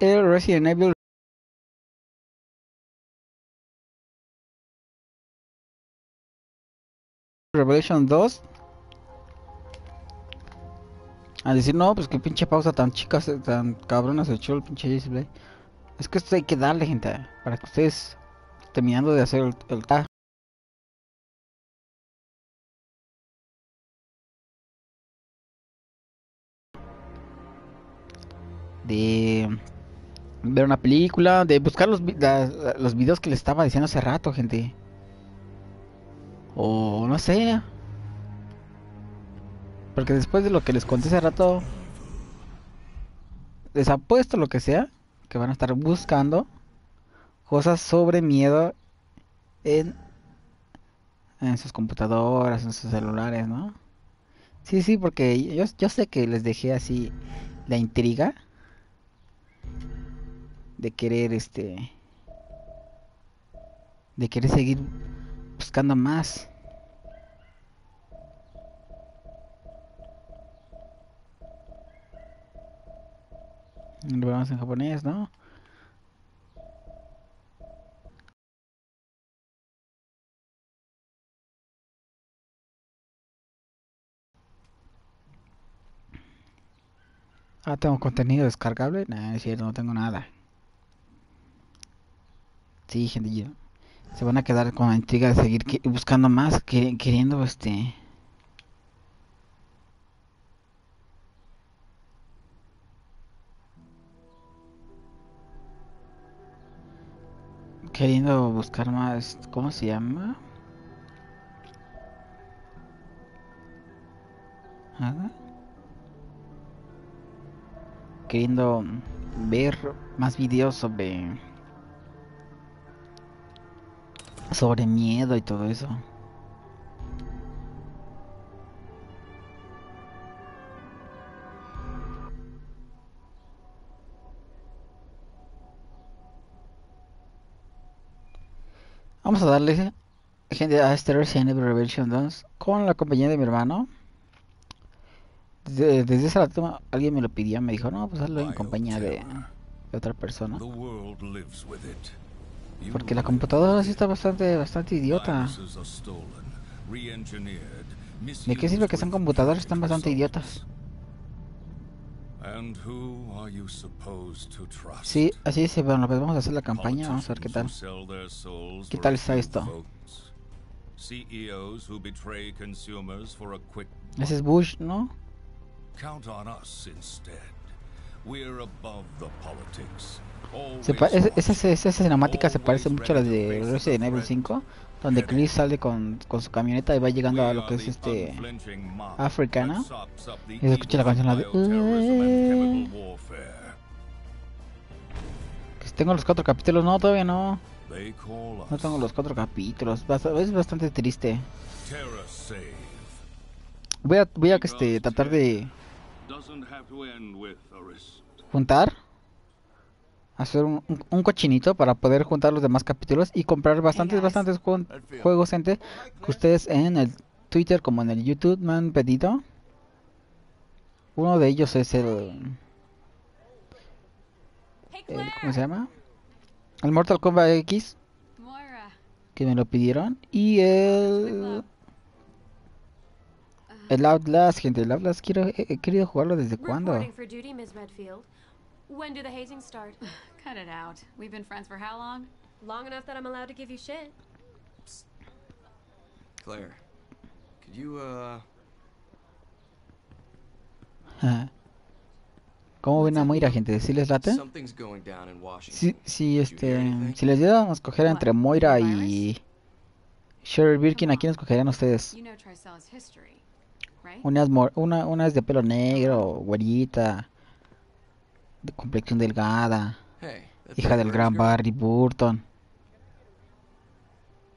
el Resident Evil Revelation 2 a decir no pues que pinche pausa tan chica tan cabrona se echó el pinche Blade es que esto hay que darle gente para que ustedes terminando de hacer el, el ta de ver una película, de buscar los, la- los videos que les estaba diciendo hace rato, gente. O no sé. Porque después de lo que les conté hace rato, les apuesto lo que sea, que van a estar buscando cosas sobre miedo en, en sus computadoras, en sus celulares, ¿no? Sí, sí, porque yo, yo sé que les dejé así la intriga de querer este de querer seguir buscando más. Lo vemos en japonés no ah tengo contenido descargable. No es cierto no tengo nada sí gente se van a quedar con la intriga de seguir buscando más que- queriendo este queriendo buscar más ¿cómo se llama? Nada. queriendo ver más videos sobre sobre miedo y todo eso. Vamos a darle gente a Resident Evil Revelation 2 con la compañía de mi hermano. Desde, desde ese rato alguien me lo pidió, me dijo, no, pues hazlo en compañía de, de otra persona. The world lives with it. Porque la computadora sí está bastante, bastante idiota. ¿De qué sirve que sean computadoras? Están bastante idiotas. Sí, así dice, bueno, pues vamos a hacer la campaña, vamos a ver qué tal. ¿Qué tal está esto? quick Ese es Bush, ¿no? Count on us instead. Se es- esa, esa, cinemática se parece mucho a la de Resident the Evil threat. 5, donde Chris sale con, con su camioneta y va llegando a lo que es este africana. Y se escucha la canción la de que tengo los cuatro capítulos, no, todavía no. No tengo los cuatro capítulos, bast- es bastante triste. Voy a voy a que este tratar de juntar. Hacer un, un- un cochinito para poder juntar los demás capítulos y comprar bastantes bastantes jue- juegos gente que ustedes en el Twitter como en el YouTube me han pedido. Uno de ellos es el, el- ¿cómo se llama? el Mortal Kombat X. Que me lo pidieron. Y el el Outlast gente el Outlast quiero he, he querido jugarlo desde cuándo Reporting for duty, Ms. Medfield. When do the hazing start? Cut it out. We've been friends for how long? Long enough that I'm allowed to give you shit. Claire, could you, uh, Ajá. ¿Cómo ven a Moira, gente? ¿Sí les late? Sí, sí, este... Si les dieran a escoger entre Moira y... Sherry Birkin, ¿a quién escogerían ustedes? You know Tricella's history? Una es, mor- una, una es de pelo negro, güerita, de complexión delgada, Hey, hija del gran girl? Barry Burton.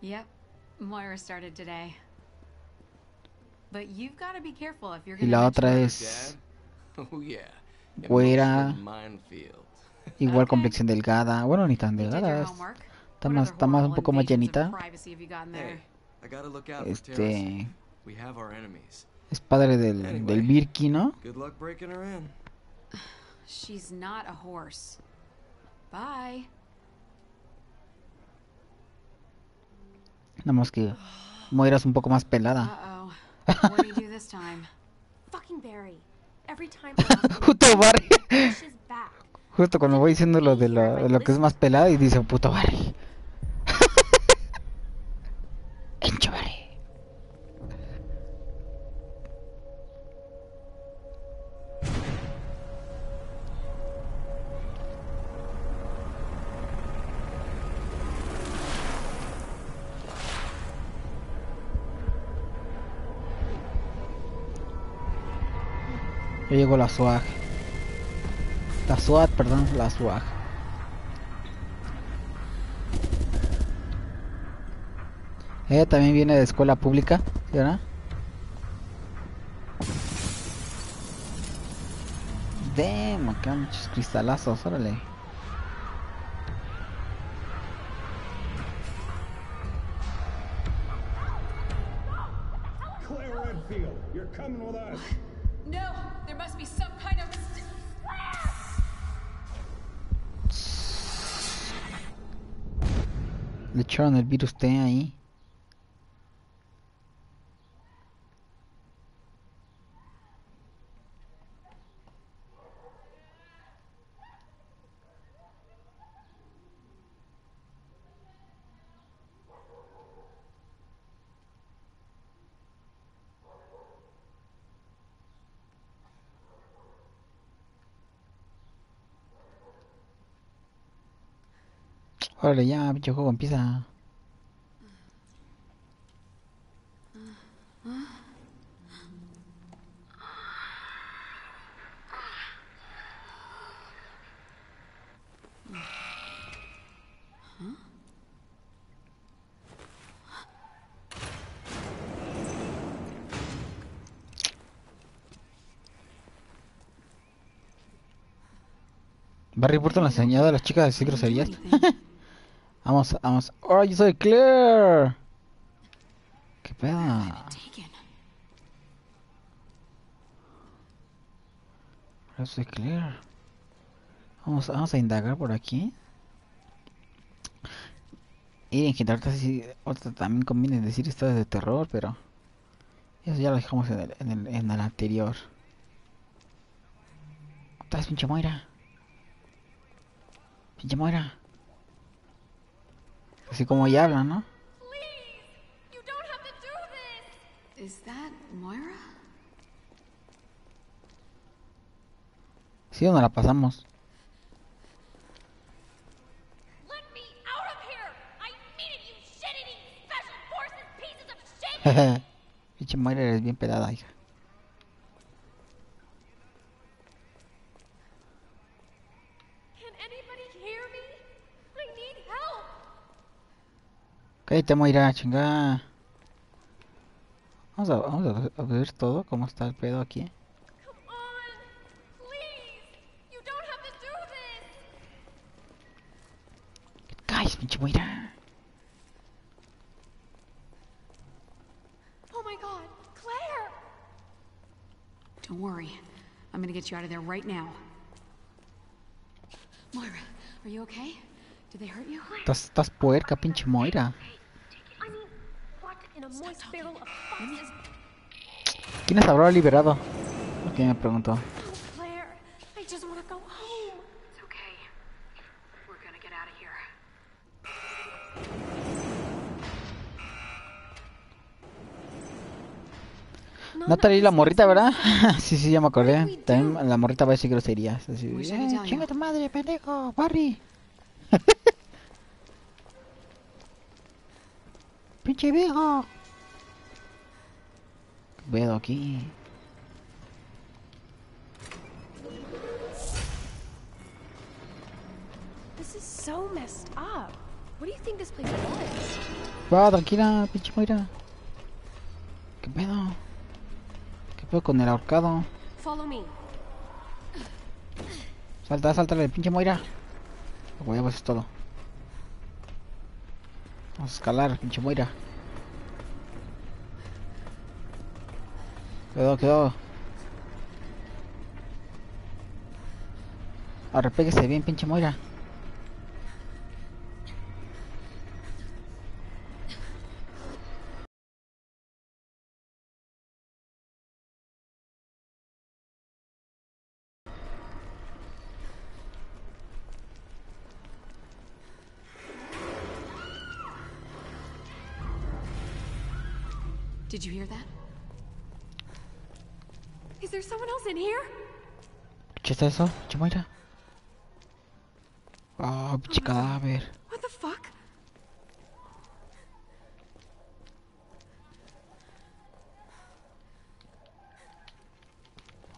Yep. Moira started today. But you've got to be careful if you're Y going la to otra es? Oh, yeah. Güera. Igual Okay. complexión delgada. Bueno, ni tan delgada. Está más, está más un poco más? Hey, terrorists. Este... Es padre del, del. Birkin, ¿no? Good luck breaking her in. She's not a horse. Bye. Nada más que Moira es un poco más pelada. Uh oh. what do you do this time? Fucking Barry. Every time Puto Barry. Justo cuando voy diciendo lo de lo, de lo que es más pelada y dice puto Barry. Encho Barry. Ya llegó la SWAG. La SWAT, perdón, la SWAG. Ella también viene de escuela pública, ¿verdad? Damn, acá muchos cristalazos, órale. Echaron el virus T ahí. Órale, ya, pinche juego empieza. Barry Burton le enseñado a las chicas a decir groserías. Vamos, vamos. ¡Oh, yo soy Claire! ¿Qué pedo? Yo soy Claire. Vamos, vamos a indagar por aquí. Y en general, sí, ahorita también conviene decir historias de terror, pero eso ya lo dejamos en el, en el, en el anterior. ¿Estás pinche Moira? Pinche Moira. Así como ya hablan, ¿no? Sí, donde la pasamos. Pinche Moira eres bien pelada, hija. Can anybody hear me? I need help. Cállate, Moira, chingada. Vamos a, vamos a, a ver todo, cómo está el pedo aquí. Cállate, pinche Moira. Oh my god. Claire. Don't worry. I'm gonna get you out of there right now. Moira, are you okay? Estás, estás puerca, pinche Moira. ¿Quién les habrá liberado? Porque me preguntó. Traí la morrita, ¿verdad? sí, sí, ya me acordé. También la morrita va a decir groserías. Así, could eh, chinga tu madre, pendejo, Barry. Pinche viejo. ¿Qué pedo aquí? This is so messed up. What do you think this place was? Va, tranquila, pinche Moira. ¿Qué pedo? ¿Qué pedo con el ahorcado? Follow me. Salta, sáltale, pinche Moira. Huevos es todo. Vamos a escalar, pinche Moira. Quedó, quedó. Arrepéguese bien, pinche Moira. You hear that? Is there someone else in here? ¿Qué está eso? Pinche Moira. Ah, pinche cadáver. What the fuck?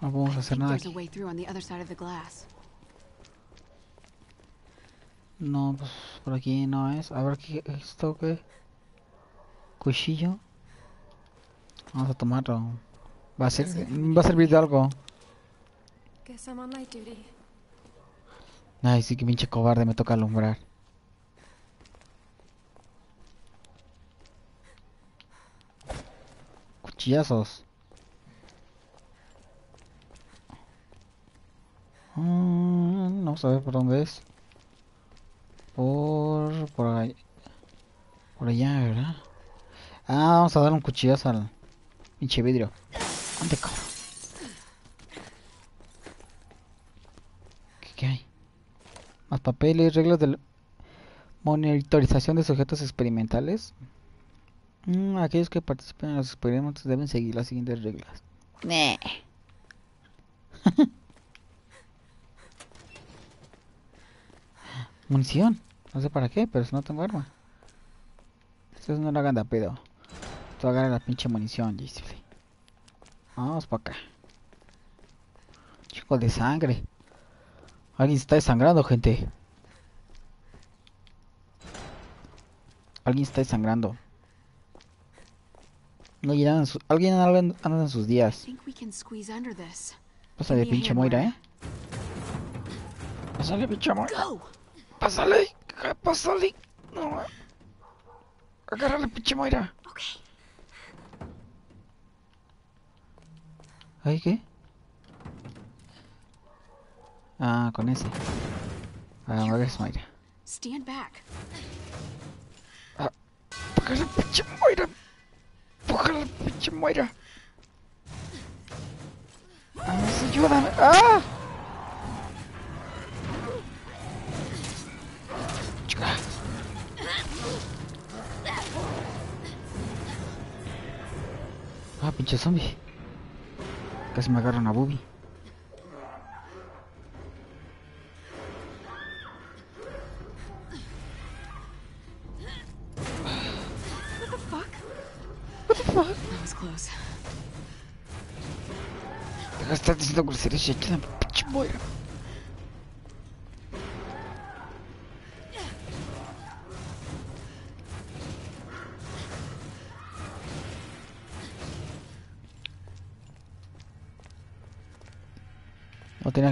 No podemos hacer nada There's a aquí. way through on the other side of the glass. No, pues por aquí no es. A ver qué esto qué. Cuchillo. Vamos a tomarlo. Va a ser, va a servir de algo. Ay, sí que pinche cobarde me toca alumbrar. Cuchillazos. Mm, no sabe por dónde es. Por por ahí. Por allá, ¿verdad? Ah, vamos a dar un cuchillazo al pinche vidrio. Ande, cabrón. ¿Qué, qué hay? Más papeles, reglas de la monitorización de sujetos experimentales. Mm, aquellos que participen en los experimentos deben seguir las siguientes reglas. Nah. Munición. No sé para qué, pero si no tengo arma. Ustedes no lo hagan de a pedo. Tú agarra la pinche munición, Gisele. Vamos para acá. Chico de sangre. Alguien se está desangrando, gente. Alguien está desangrando. No, andan su- alguien anda en- anda en sus días. Pásale, pinche Moira. ¿eh? Pásale, pinche Moira. Pásale, pásale. No. Agárrale, pinche Moira. Okay. ¿Ay qué? Ah, con ese. Ah, es Moira. Stand back. Póngale, pinche Moira. Póngale, pinche Moira. Ah, ayúdame. ¡Ah! Chica. Ah, pinche zombie. Casi me agarra una boobie. That was close. Deja de estar diciendo groserías y ayúdame, pinche Moira.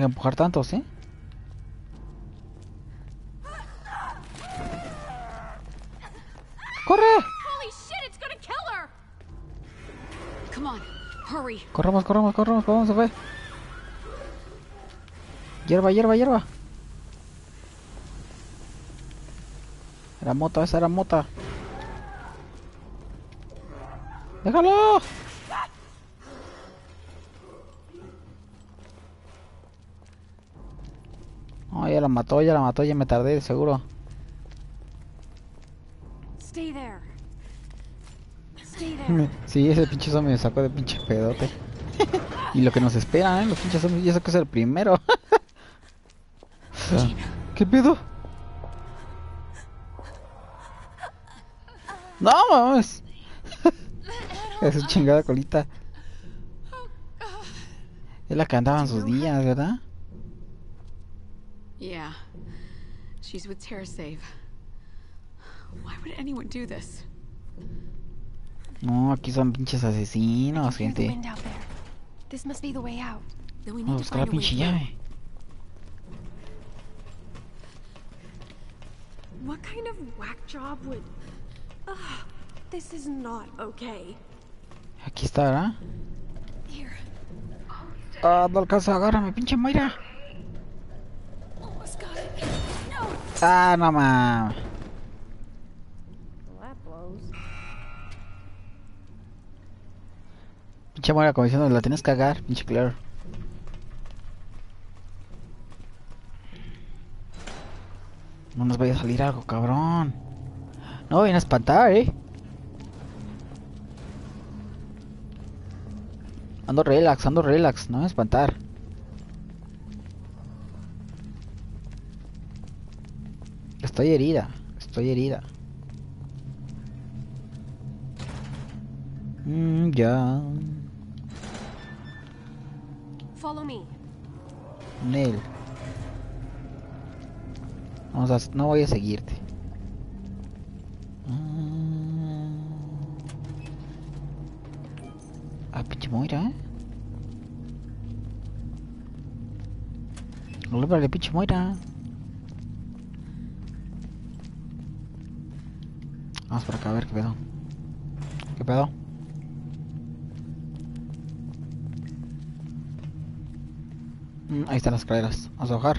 Empujar tanto, ¿sí? ¡Corre! Corramos, corramos, corramos, vamos, se fue. Hierba, hierba, hierba. Era mota, esa era mota. ¡Déjalo! La mató, ya la mató, ya me tardé, seguro. Stay there. Stay there. Sí, ese pinche zombie me sacó de pinche pedote. y lo que nos espera, ¿eh? Los pinches zombies, y eso que es el primero. ¿Qué pedo? No, mames. Esa chingada colita. Es la que andaba en sus días, ¿verdad? Yeah. She's with TerraSave. Why would anyone do this? No, aquí son pinches asesinos, Hear the gente. wind out there. This must be the way out. Then we need to find a way pinche llave. What kind of whack job would. Ugh, this is not okay. Aquí está, ¿verdad? Here. Ah, no alcanza, agárrame, pinche Mayra. Ah, no mames. Pinche Moira, como diciendo, la tienes que cagar, pinche Claire. No nos vaya a salir algo, cabrón. No vayan a espantar, eh. Ando relax, ando relax, no a espantar. Estoy herida, estoy herida. Mm, ya. Follow me. Nel. Vamos a, no voy a seguirte. Ah, pinche Moira, ¿eh? Hola, pinche Moira. Vamos por acá a ver qué pedo. ¿Qué pedo? Mm, ahí están las escaleras. Vamos a bajar.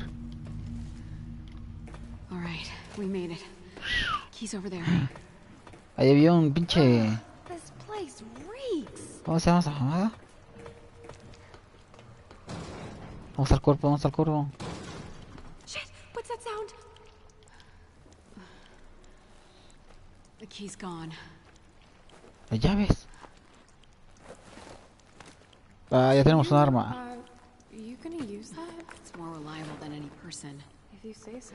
Ahí había un pinche... ¿Cómo se llama esa mamada? Vamos al cuerpo, vamos al cuerpo. The key's gone. Las llaves. Ah, ya tenemos un arma. Uh, you gonna use that? It's more reliable than any person. If you say so.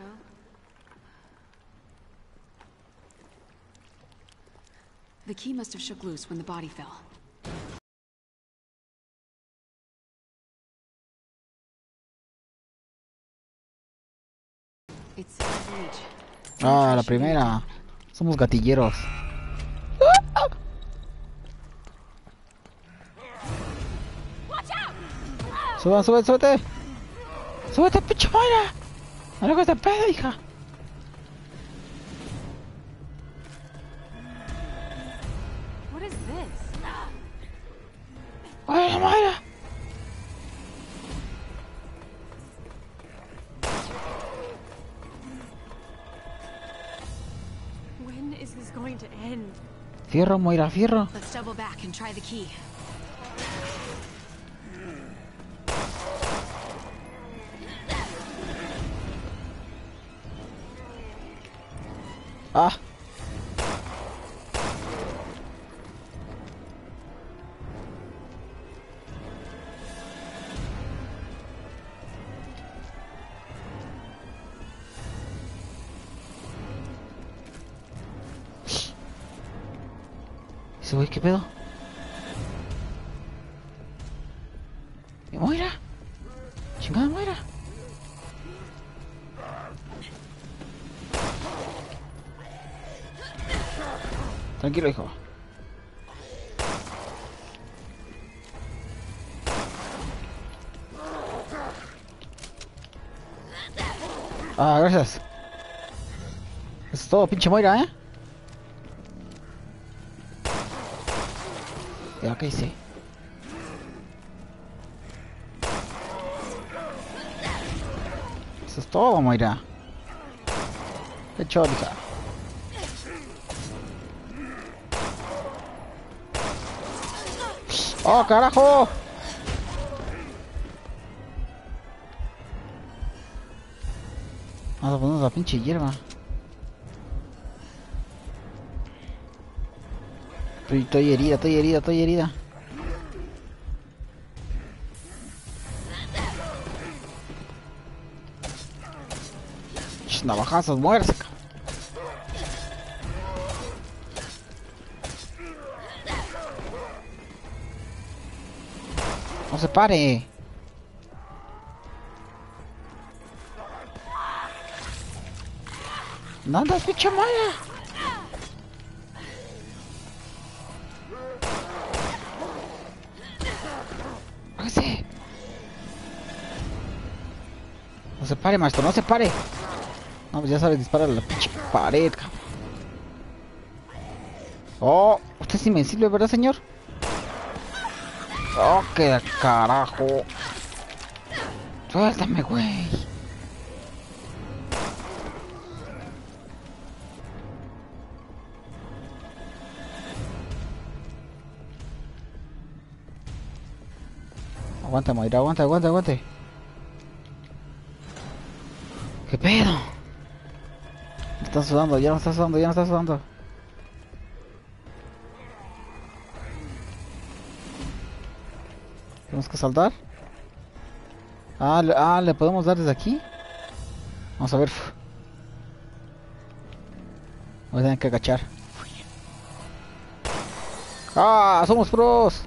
The key must have shook loose when the body fell. It's reach. Ah, la primera. Somos gatilleros. Sube, sube, súbete. Súbete, pinche Moira. No le cuesta pedo, hija. Fierro, Moira, fierro. Let's double back and try the key. Ah. Pedo? ¿Y Moira? Chingada Moira. Tranquilo, hijo. Ah, gracias. Es todo, pinche Moira, ¿eh? Ya, ¿qué hice? Eso es todo, Moira. Qué choriza. ¡Oh, carajo! Vamos a ponernos la pinche hierba. Estoy, estoy herida, estoy herida, estoy herida. Navajazos, muérase. ca- No se pare. No andas, pinche mala. Se pare, maestro, no se pare. No, pues ya sabes disparar a la pinche pared, cabrón. Oh, usted es invencible, ¿verdad, señor? Oh, qué carajo. Suéltame, güey. Aguanta, Mayra, aguanta, aguanta, aguante. Pedo? Está sudando, ya no está sudando, ya no está sudando. Tenemos que saltar. Ah, le, ah, ¿le podemos dar desde aquí? Vamos a ver. Voy a tener que agachar. ¡Ah! ¡Somos pros!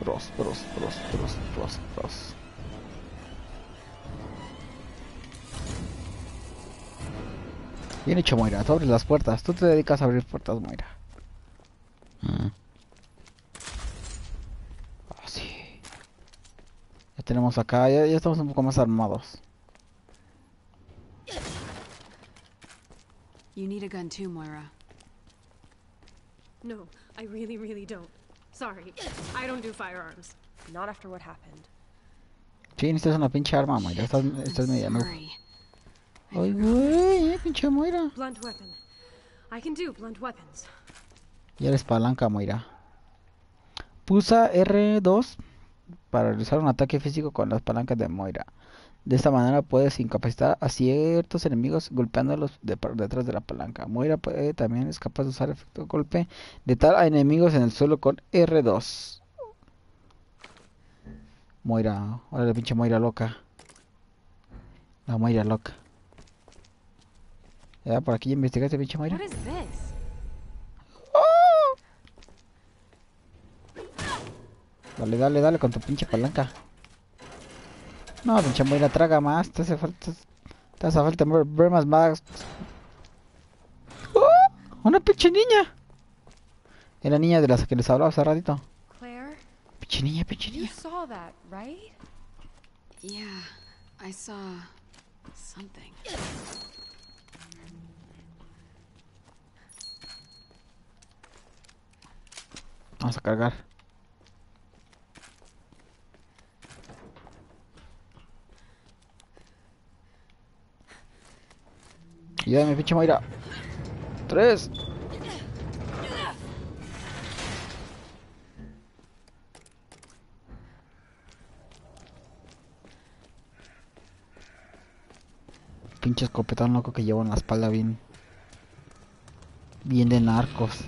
Pros, pros, pros, pros, pros, pros. Bien hecho, Moira. Tú abres las puertas. Tú te dedicas a abrir puertas, Moira. Mm. Ah, sí. Ya tenemos acá. Ya, ya estamos un poco más armados. You need a gun too, Moira. No, I really, really don't. Sorry. I don't do firearms. Not after what happened. Sí, necesitas una pinche arma, Moira. Estás, estás media noob. Ay, güey, eh, pinche Moira. Blunt weapon. I can do blunt weapons. Ya eres palanca, Moira. Pulsa R2 para realizar un ataque físico con las palancas de Moira. De esta manera puedes incapacitar a ciertos enemigos golpeándolos de detrás de la palanca. Moira puede, también es capaz de usar efecto de golpe letal a enemigos en el suelo con R2. Moira, ahora la pinche Moira loca. La Moira loca. Ya, por aquí investigaste, pinche is this? Dale, dale, dale con tu pinche palanca. No, pinche Moira, traga más. Te hace falta. Te hace falta ver, ver más más. ¡Oh! ¡Una pinche niña! Es la niña de las que les hablaba hace ratito. Claire? Pinche niña, pinche niña. saw that, right? Yeah, I saw something. Vamos a cargar. Ayúdame, pinche Moira. Tres. Pinche escopetón loco que llevo en la espalda bien. Bien de narcos.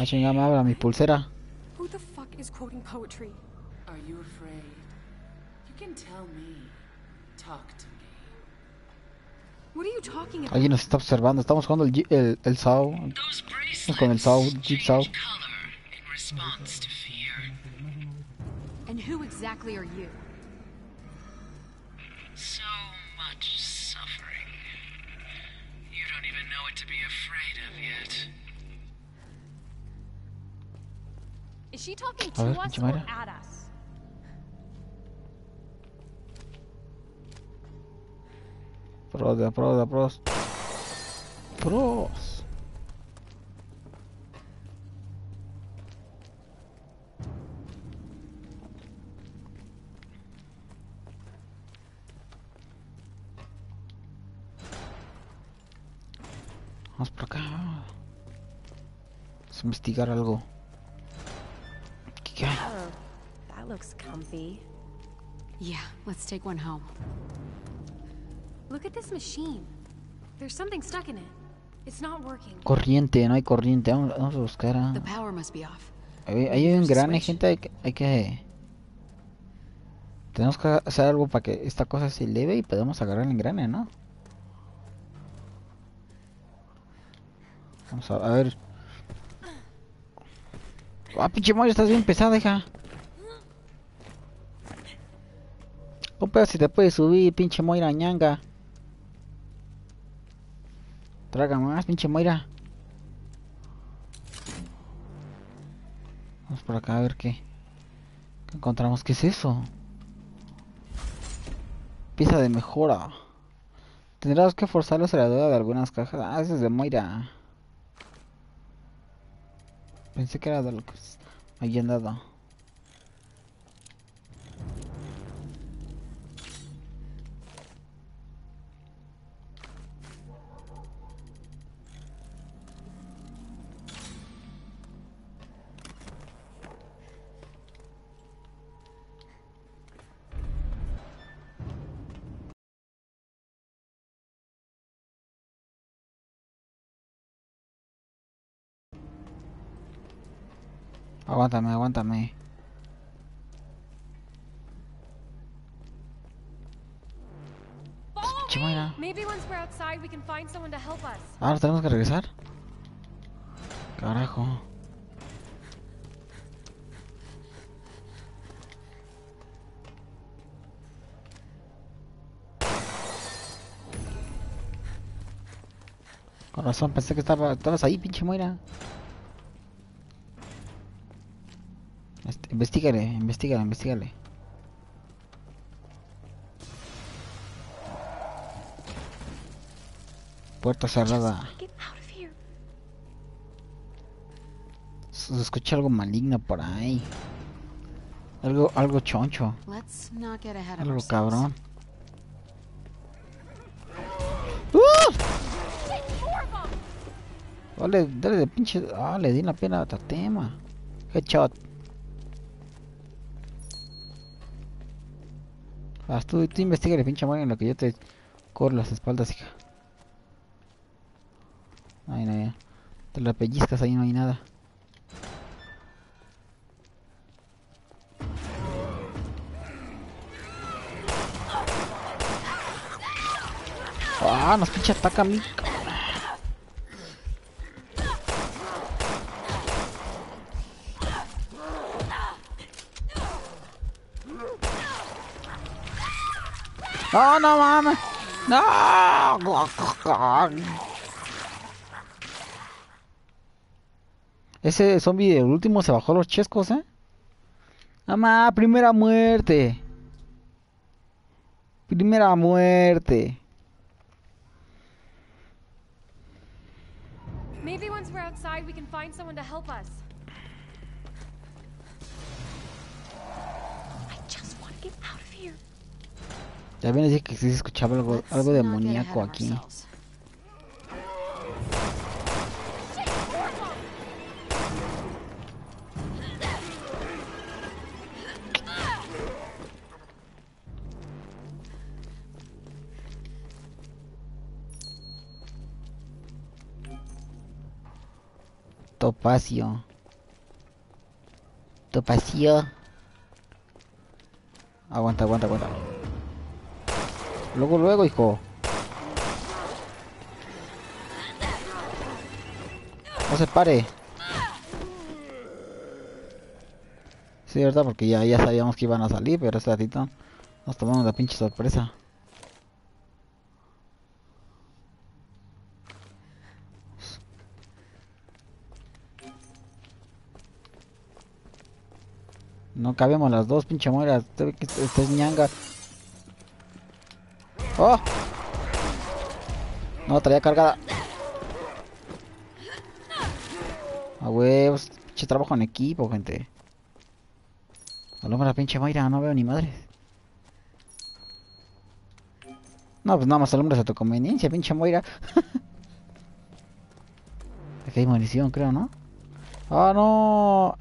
Ah, chingada, me habla mi pulsera. Who the fuck is quoting poetry? Are you afraid? You can tell me. Talk to me. What are you talking about? Alguien nos está observando. Estamos jugando el, el, el Estamos con el response to fear. And who exactly are you? Is she talking to us or at us? Pros, de pros. Pros. Vamos por acá. Vamos a investigar algo. Comfy. Yeah, let's take one home. Look at this machine. There's something stuck in it. It's not working. Corriente, no hay corriente. Vamos, vamos a buscar a... The power must be off. Ahí ahí hay un engrane, gente. Hay que, hay que. Tenemos que hacer algo para que esta cosa se eleve y podamos agarrar el engrane, ¿no? Vamos a, a ver. Ah, pinche Mario, estás bien pesada, hija. Opa, si te puedes subir, pinche Moira ñanga. Traga más, pinche Moira. Vamos por acá a ver qué, qué encontramos. ¿Qué es eso? Pieza de mejora. Tendrás que forzar la cerradura de algunas cajas. Ah, ese es de Moira. Pensé que era de lo que habían dado. To help us. Ahora tenemos que regresar. Carajo. Con razón, pensé que estaba, estabas ahí, pinche Moira. Este, investígale, investígale, investígale. Puerta cerrada. Se escucha algo maligno por ahí. Algo, algo choncho. Algo cabrón. ¡Uh! Dale, dale de pinche. Ah, le di la pierna a Tatema. Headshot. Vas tú, tú investiga el pinche madre en lo que yo te corro las espaldas, hija. Ay, no, ya. Te la pellizcas ahí, no hay nada. Ah, nos pinche ataca a mí. No, no mames. No. Ese zombie del último se bajó los chescos, ¿eh? Mamá, primera muerte. Primera muerte. Maybe once we're outside, we can find someone to help us. I just want to get out of ven decir que sí se escuchaba algo, algo demoníaco aquí. Topacio. Topacio. Aguanta, aguanta, aguanta. Luego, luego, hijo. No se pare. Sí, verdad, porque ya, ya sabíamos que iban a salir, pero este ratito nos tomamos la pinche sorpresa. No cabemos las dos, pinche muera. Usted ve que este este es ñanga. ¡Oh! No, traía cargada. A huevos, pinche trabajo en equipo, gente. Alumbra la pinche Mayra, no veo ni madres. No, pues nada más alumbras a tu conveniencia, pinche Moira. Aquí hay munición, creo, ¿no? ¡Ah, no!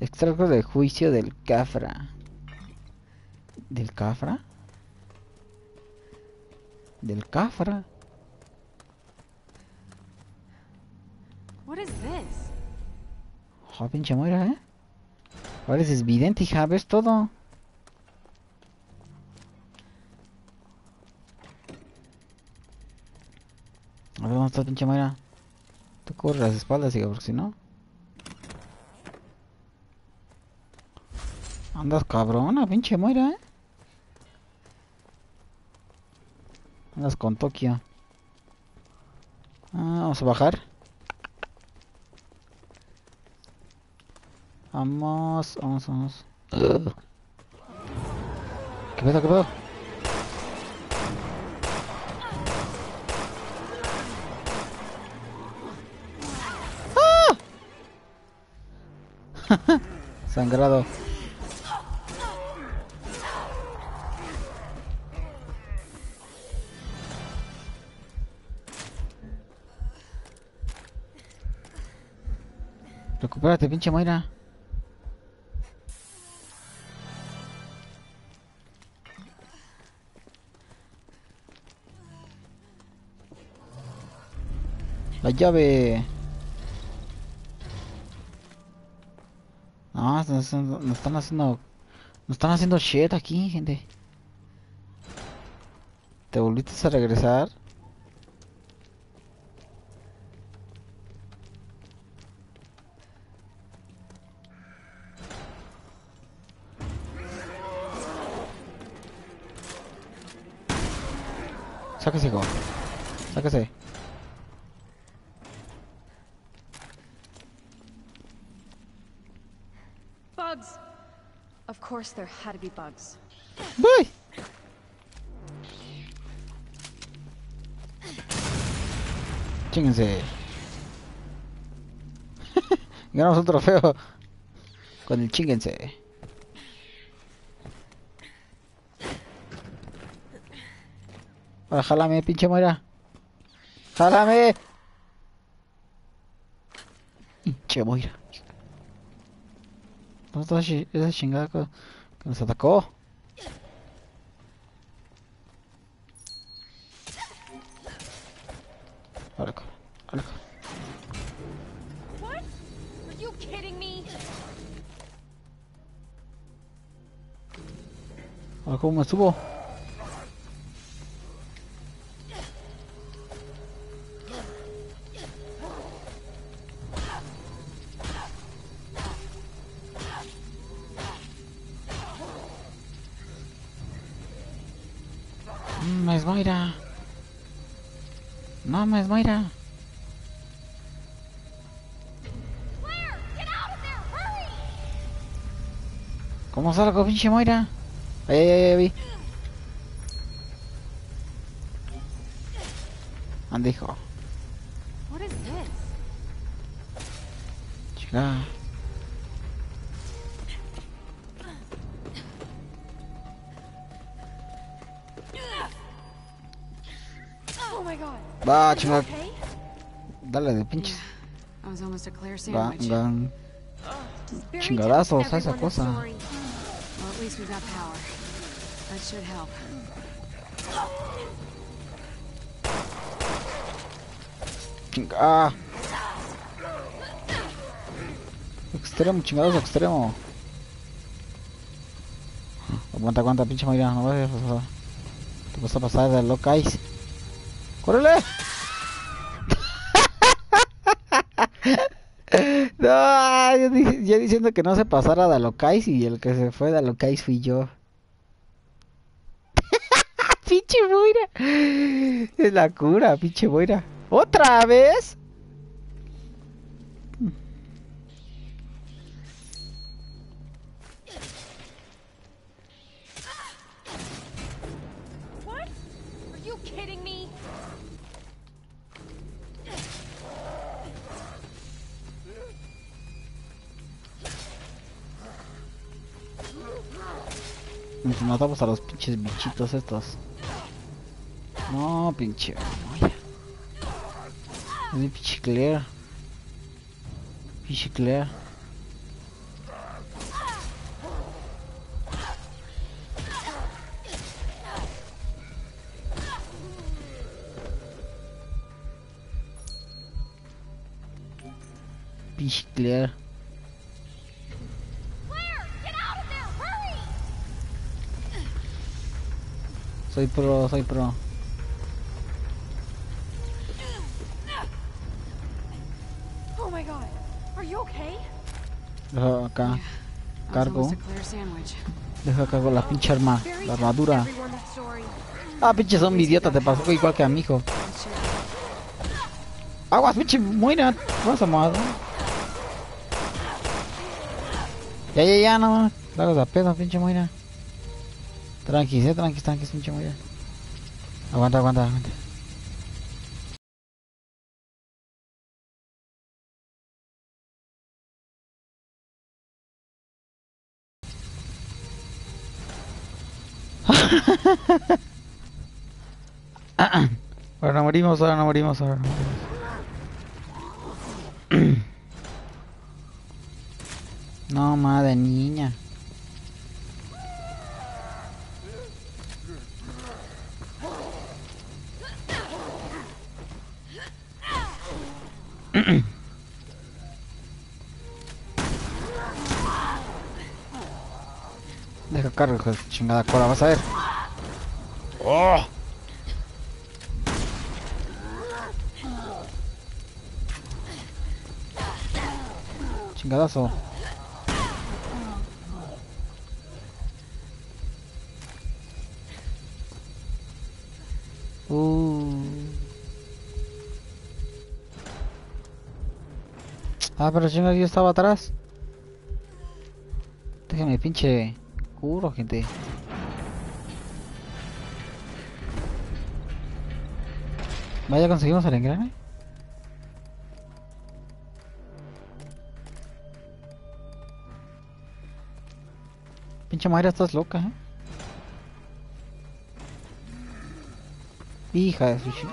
Extracto del juicio del Cafra. ¿Del Cafra? ¿Del Cafra? What is this? Oh, pinche Moira, ¿eh? Ahora es vidente, hija, ves todo. A ver, ¿dónde está pinche Moira? Tú corres las espaldas, hija, porque si no... Andas cabrona, pinche Moira, ¿eh? Andas con Tokio. Ah, vamos a bajar. Vamos, vamos, vamos. ¿Qué pedo, qué pedo? ¡Ah! Sangrado. Recupérate, pinche Moira. La llave. No, nos- nos están haciendo. Nos están haciendo shit aquí, gente. ¿Te volviste a regresar? Sáquese, hijo. Sáquese. Bugs! Of course there had to be bugs. ¡Voy! Chinguense. Ganamos un trofeo con el chinguense. Ahora, jálame, pinche Moira. ¡Jálame! Pinche Moira. ¿Dónde está esa chi- esa chingada que nos atacó? Ahora, ¿cómo me subo? Es Moira. ¿Cómo salgo, pinche Moira? Vi. Is this? Chica. Va, chinga. Dale de pinches. I was almost a Claire Ga- sandwich. gan- Barry Chingadazos, tells esa cosa. Ah. Extremo, chingados, extremo. Aguanta, aguanta, pinche Moira. No vayas a pasar. Te vas a pasar de locais. ¡Córrele! no, yo, di- yo diciendo que no se pasara de locais y el que se fue de locais fui yo. pinche Moira. Es la cura, pinche Moira. ¿Otra vez? Matamos a los pinches bichitos estos. No, pinche. Es mi pinche Claire. Pinche Claire. Pinche. Claire, Soy pro, soy pro. Oh my god. Are you okay? Deja acá. Cargo. Deja cargo la pinche arma. La armadura. Ah, pinche zombie idiota, te pasó igual que a mi hijo. Aguas, pinche Moira. Vas a madre. Ya, ya, ya, no. Dale la pedo, pinche Moira. Tranquis, eh, tranquis, tranquis, pinche Moira. Aguanta, aguanta, aguanta. Ahora no morimos, ahora no morimos, ahora no morimos. No, madre niña. Deja cargo, hijo de chingada cora, vas a ver. ¡Oh! Chingadazo. Uh. Ah, pero chingas, yo estaba atrás. Déjame pinche curo, gente. Vaya, conseguimos el engrane. Pinche Mayra, estás loca, ¿eh? Hija de su chi...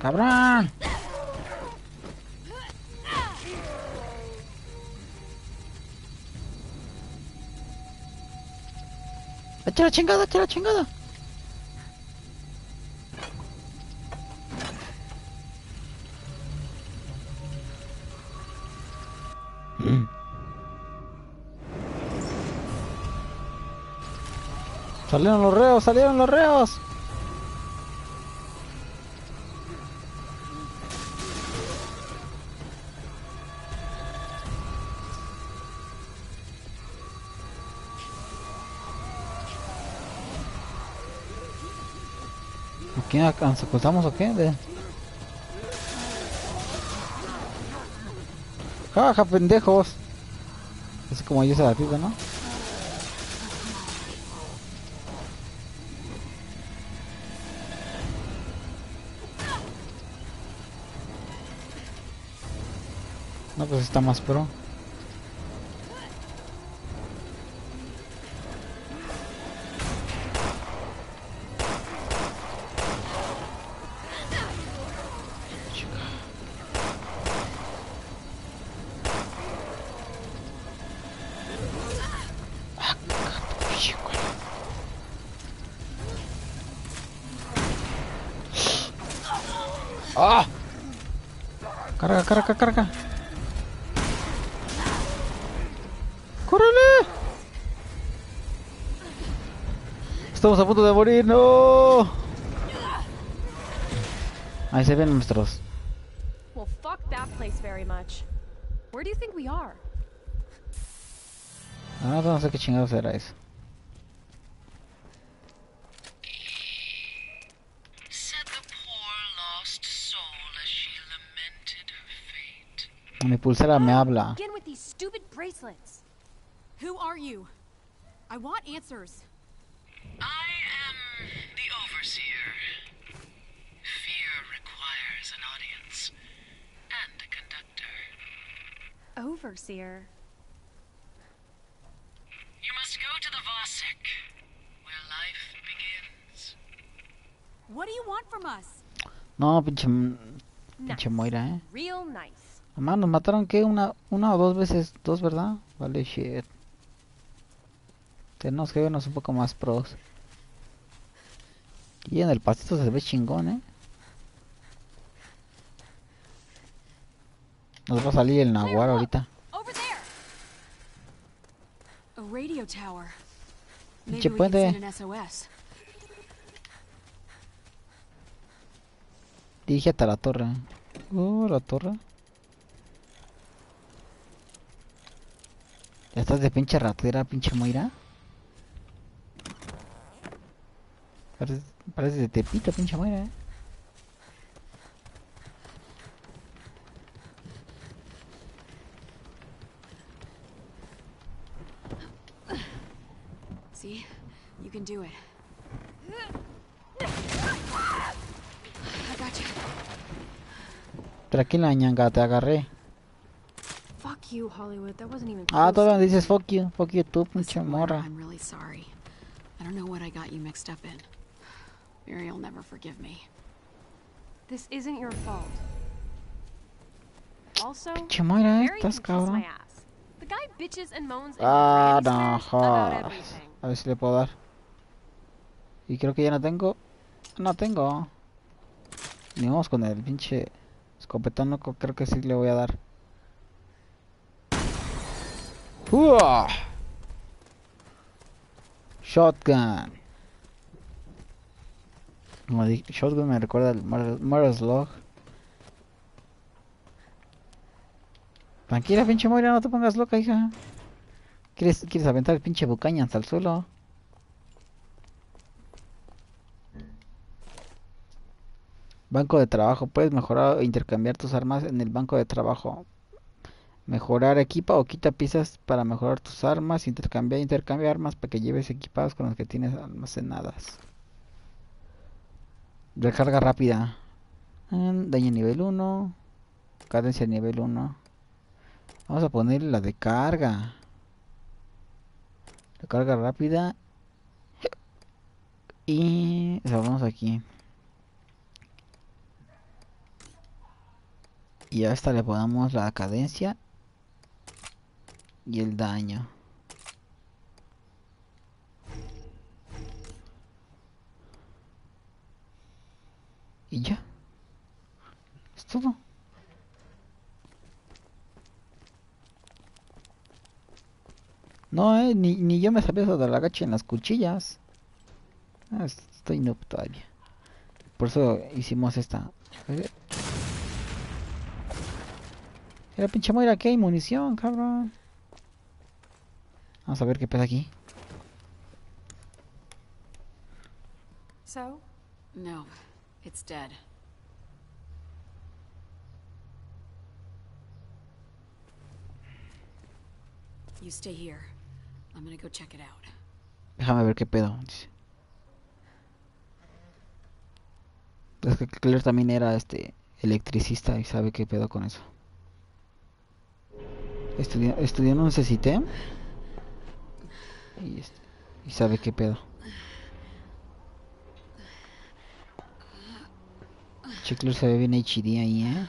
¡Cabrón! ¡Echa la chingada, echa la chingada! Salieron los reos, salieron los reos. ¿A quién nos acostamos o qué? De... Jaja, pendejos. Es como yo se la pica, ¿no? No, pues está más pro. Morir, no. Ahí se ven nuestros. Well, fuck that place very much. Where do you think we are? Ah, no sé qué chingados era eso. Mi pulsera me habla. Again with these stupid bracelets. Who are you? I want answers. I am the overseer. Fear requires an audience and a conductor. Overseer. You must go to the Vasek, where life begins. What do you want from us? No, pinche, Nice. pinche Moira, eh. Real nice. Mamá, nos mataron que una, una o dos veces, dos, ¿verdad? Vale, shit. Tenemos que vernos un poco más pros. Y en el pastito se ve chingón, eh. Nos va a salir el nahuar ahorita. Over there. A radio tower. Maybe Pinche puente. Dirige hasta la torre. Uh, la torre. Ya estás de pinche ratera, pinche Moira. Parece, parece de Tepito, pinche Moira, eh. See? You can do it. I got you. Tranquila, ñanga, te agarré. Fuck you, Hollywood. That wasn't even Ah, todavía dices fuck you, fuck you tú, pinche morra. I'm really sorry. I don't know what I got you mixed up in. Muriel'll never forgive me. This isn't your fault. Also, eh, Barry estás cabrón. The guy bitches and moans Ah, no everything. A ver si le puedo dar. Y creo que ya no tengo. No tengo. Ni vamos con el pinche escopetón, no co- creo que sí le voy a dar. ¡Uah! Shotgun. Como Shotgun me recuerda al Murder's Log. Tranquila, pinche Moira, no te pongas loca, hija. ¿Quieres, quieres aventar el pinche bucañas al suelo? Banco de trabajo. Puedes mejorar o intercambiar tus armas en el banco de trabajo. Mejorar equipa o quita piezas para mejorar tus armas. Intercambiar, intercambia armas para que lleves equipados con los que tienes almacenadas. Recarga rápida. Mm, Daño nivel 1. Cadencia nivel 1. Vamos a poner la de carga. Recarga rápida. Y vamos aquí. Y a esta le ponemos la cadencia y el daño. Y ya. Es todo. No, eh, ni, ni yo me sabía eso de la gacha en las cuchillas. Ah, estoy noob todavía. Por eso hicimos esta. Era pinche Moira, que hay munición, cabrón. Vamos a ver qué pasa aquí. So? No, it's dead. You stay here. I'm gonna go check it out. Déjame ver qué pedo. dice. Es que Claire también era este electricista y sabe qué pedo con eso. Estudió, estudió en un CCT y, sabe qué pedo. Che, Claire se ve bien HD ahí, ¿eh?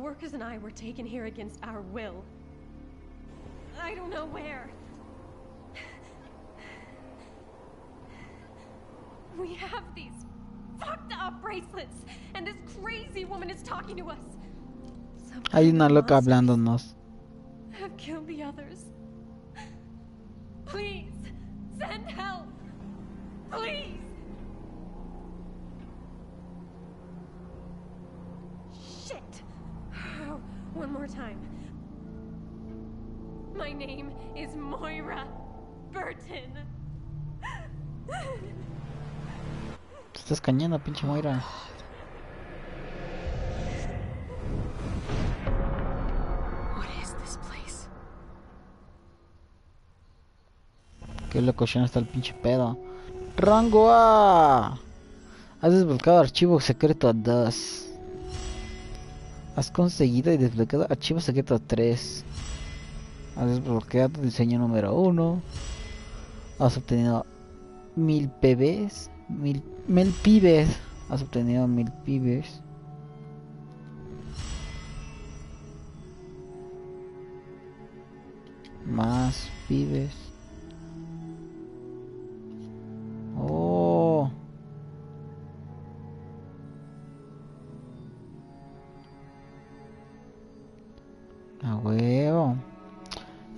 My coworkers and I were taken here against our will. I don't know where. We have these fucked up bracelets, and this crazy woman is talking to us. Some Hay una loca hablándonos. Have killed the others. Please, send help. Please. Is Moira Burton. Te estás cañando, pinche Moira. Qué locochón está el pinche pedo. Rango A. Has desbloqueado archivo secreto 2. Has conseguido y desbloqueado archivo secreto 3. Has desbloqueado diseño número 1. Has obtenido 1000 PBs. 1000 mil pibes. Has obtenido 1000 pibes. Más pibes.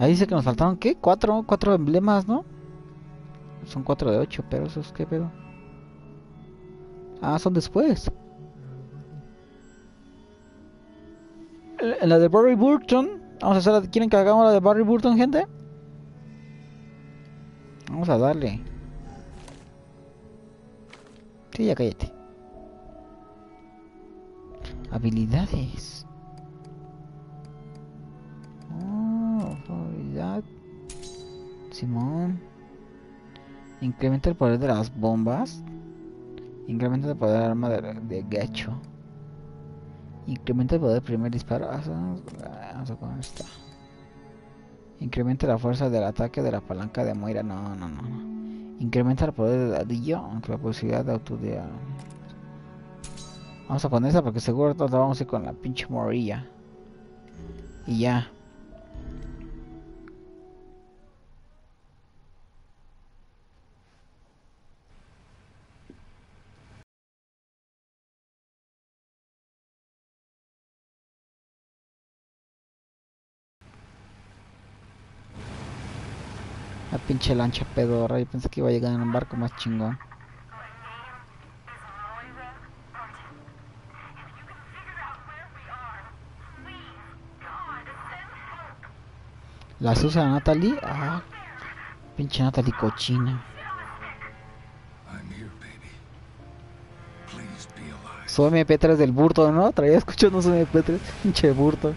Ahí dice que nos faltaron, ¿qué? Cuatro, cuatro emblemas, ¿no? Son cuatro de ocho, pero esos, ¿qué pedo? Ah, son después. La de Barry Burton. Vamos a hacer la- ¿Quieren que hagamos la de Barry Burton, gente? Vamos a darle. Sí, ya cállate. Habilidades. Simón. Incrementa el poder de las bombas. Incrementa el poder del arma de, de gacho. Incrementa el poder del primer disparo. Ah, Vamos a poner esta. Incrementa la fuerza del ataque de la palanca de Moira. No, no, no. Incrementa el poder del ladrillo, aunque la posibilidad de auto de... Vamos a poner esa porque seguro todos vamos a ir con la pinche morilla. Y ya. Pinche lancha pedorra. Yo pensé que iba a llegar en un barco más chingón. La Susa Natalie. Ah, pinche Natalie cochina. Su MP3 del Burto, ¿no? Traía escuchando su MP3. Pinche Burto.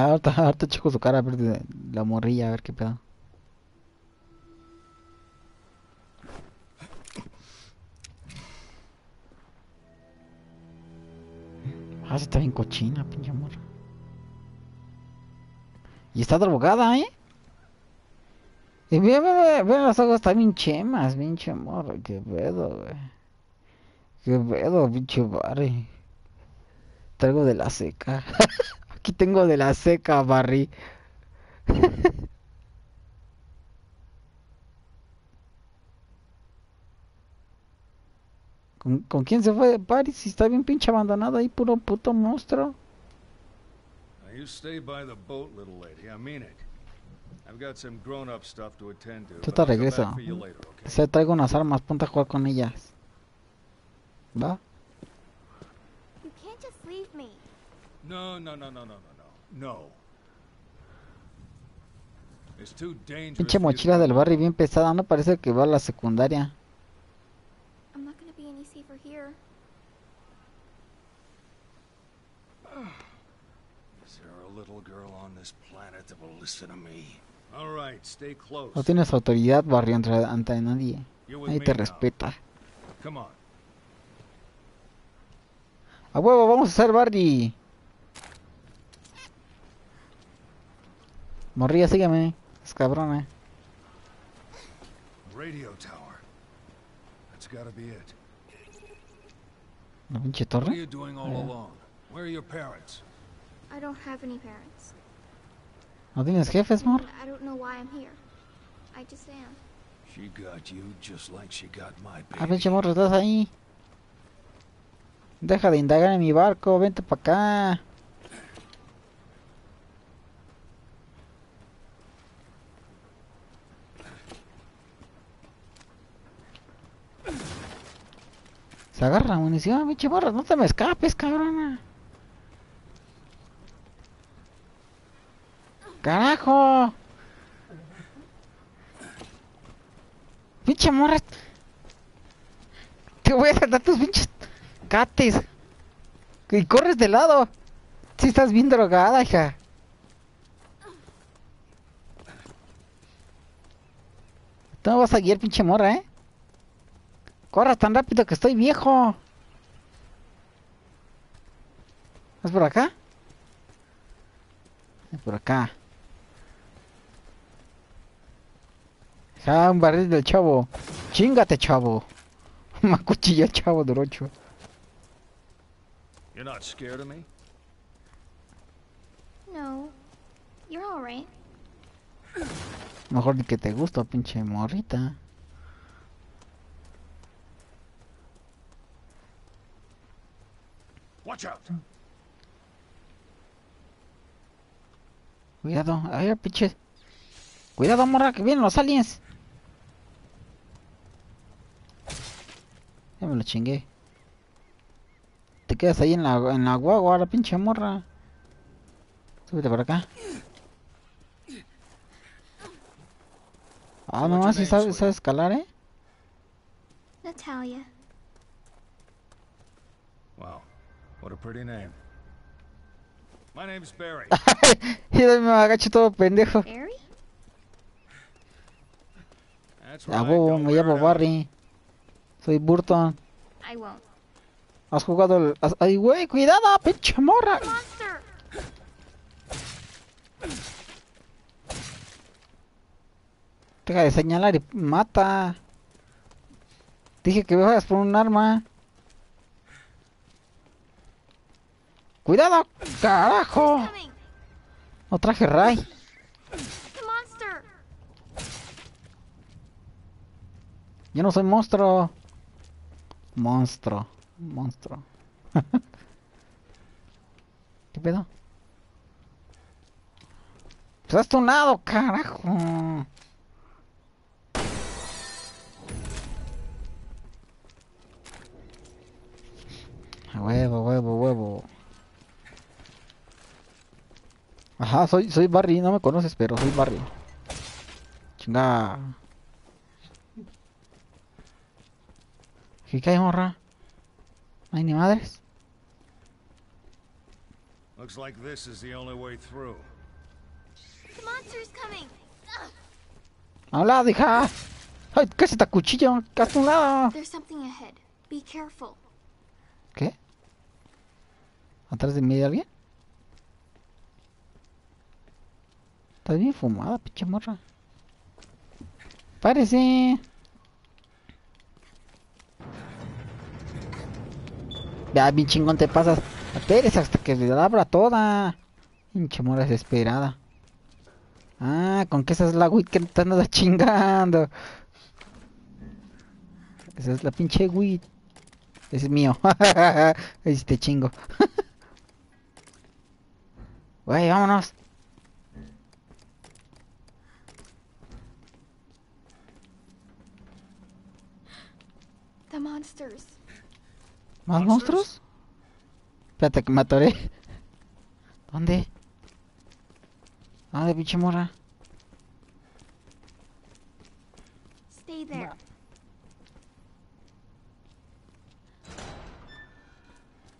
Ahorita, ahorita checo su cara a ver la morrilla, a ver qué pedo. Ah, sí está bien cochina, pinche morra. Y está drogada, ¿eh? Y ve, ve, los ojos, está bien chemas, pinche morra. Qué pedo, güey. Qué pedo, pinche Barry. Traigo de la seca. Aquí tengo de la seca, Barry. ¿Con, con quién se fue Barry? Si está bien pinche abandonado ahí, puro puto monstruo. Now you stay by the boat, little lady. I mean it. I've got some grown-up stuff to attend to. But te later, okay? Se traigo unas armas, ponte a jugar con ellas. ¿Va? You can't just leave me. No, no, no, no, no, no, no. No. It's too dangerous. Pinche mochila del Barry bien pesada, no parece que va a la secundaria. I'm not gonna be any safer here. Is there a little girl on this planet that will listen to me? All right, stay close. No tienes autoridad, Barry, ante, ante nadie. Nadie te respeta. Come on. A huevo, vamos a hacer Barry. Morría, sígueme. Es. Radio tower. That's gotta be it. La pinche What are torre. you doing all alone? Where are your parents? I don't have any parents. ¿No tienes jefes, mor? I don't know why I'm here. I just am. She got you just like she got my Ah, pinche morro, estás ahí. Deja de indagar en mi barco, vente para acá. Se agarra munición, pinche morro, no te me escapes, cabrona. ¡Carajo! Pinche morra. Te voy a saltar tus pinches cates. Y corres de lado. Si estás bien drogada, hija. Tú me vas a guiar, pinche morra, ¿eh? Corras tan rápido que estoy viejo. ¿Es por acá? Es por acá. Ah, un barril del chavo. Chingate, chavo. Me acuchilló el chavo del 8. You're not scared of me? No. You're alright. Mejor ni que te gusta, pinche morrita. Watch out! Cuidado, ay, pinche. Cuidado, morra, que vienen los aliens. Ya me lo chingué. Te quedas ahí en la, en la guagua, la pinche morra. Súbete por acá. Ah, What's no your más, si sabes, sabes escalar, ¿eh? Natalia. Wow, what a pretty name. My name's Barry. y me agacho todo pendejo. Barry? That's A right. huevo, me llamo. Barry. Soy Burton. I won't. ¿Has jugado el... Ay, güey, cuidado, pinche morra. Monster! Deja de señalar y mata. Dije que vayas por un arma. Cuidado, carajo. No traje Ray. Yo no soy monstruo. Monstruo. Monstruo. ¿Qué pedo? Pues hasta un lado, carajo. A Huevo, huevo, huevo. Ajá, soy, soy Barry, no me conoces, pero soy Barry. Chinga. ¿Qué hay, morra? No hay ni madres. Looks like this is the only way through. The monster's coming! Ugh. A un lado, hija. Ay, ¿qué es esta cuchillo? Hasta un lado. There's something ahead. Be careful. ¿Qué? ¿Atrás de mí hay alguien? Estás bien fumada, pinche morra. Parece. Ya, bien chingón te pasas. Esperes hasta que le abra toda. Pinche morra desesperada. Ah, con que esa es la wit que te andas chingando. Esa es la pinche wit. Ese es mío. este chingo. Güey, vámonos. ¿Más monstruos? Espérate que me atoré. ¿Dónde? ¿Dónde, pinche morra? Stay there.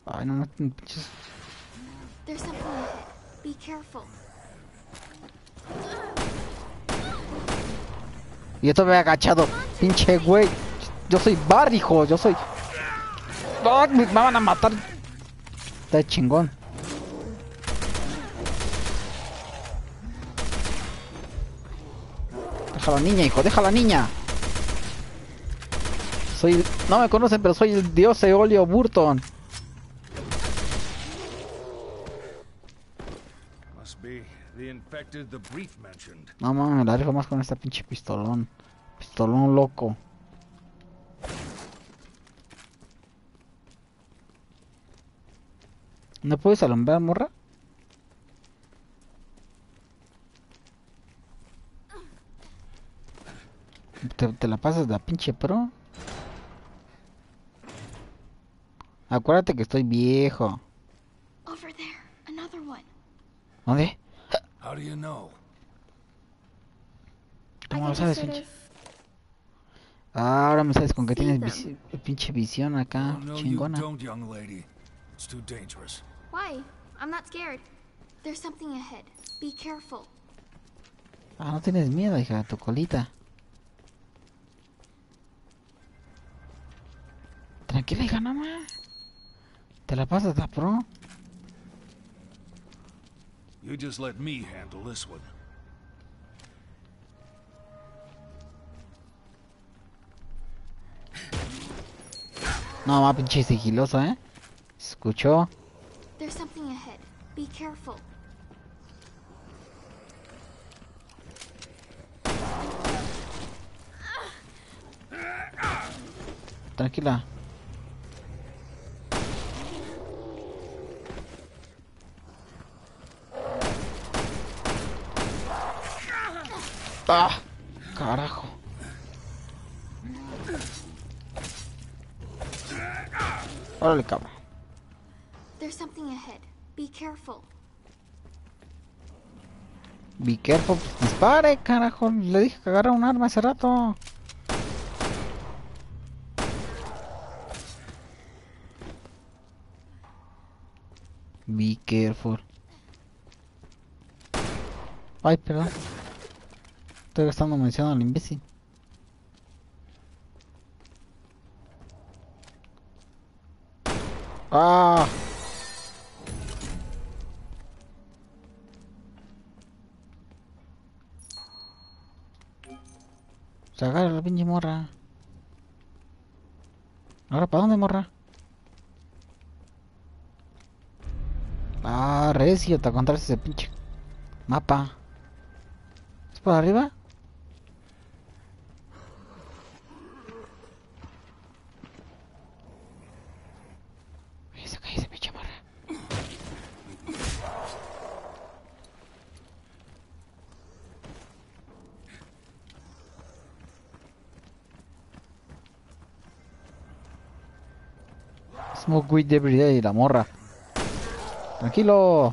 Ay, no me pinches. There's something. Be careful. Y yo todavía agachado. Pinche güey. Yo soy Barry, hijo. Yo soy. ¡Ah! Me van a matar. Está chingón. Deja la niña, hijo. Deja la niña. Soy. No me conocen, pero soy el dios Eolio Burton. No mames, la rifo más con esta pinche pistolón. Pistolón loco. ¿No puedes alumbrar, morra? ¿Te, te la pasas de la pinche pro? Acuérdate que estoy viejo. Over there. Another one. ¿Dónde? How do you know? ¿Cómo I lo sabes, pinche? Ah, ahora me sabes con que tienes pinche visión acá, oh, no, you chingona. don't, young lady. It's too dangerous. Why? I'm not scared. There's something ahead. Be careful. Ah, no tienes miedo, hija, de tu colita. Tranquila, hija, no más. Te la pasas la pro. You just let me handle this one. No, más pinche sigiloso, ¿eh? Escuchó. Be careful. Tranquila. Ah, carajo. Órale, cabrón. There's something ahead. Be careful. Be careful, dispare, carajo. Le dije que agarra un arma hace rato. Be careful. Ay, perdón. Estoy gastando munición al imbécil. Ah. Se agarra la pinche morra. ¿Ahora para dónde, morra? Ah, recio, te encontraste ese pinche Mapa. ¿Es por arriba? Cállese, cállese, pinche morra. Every day, la morra. Tranquilo.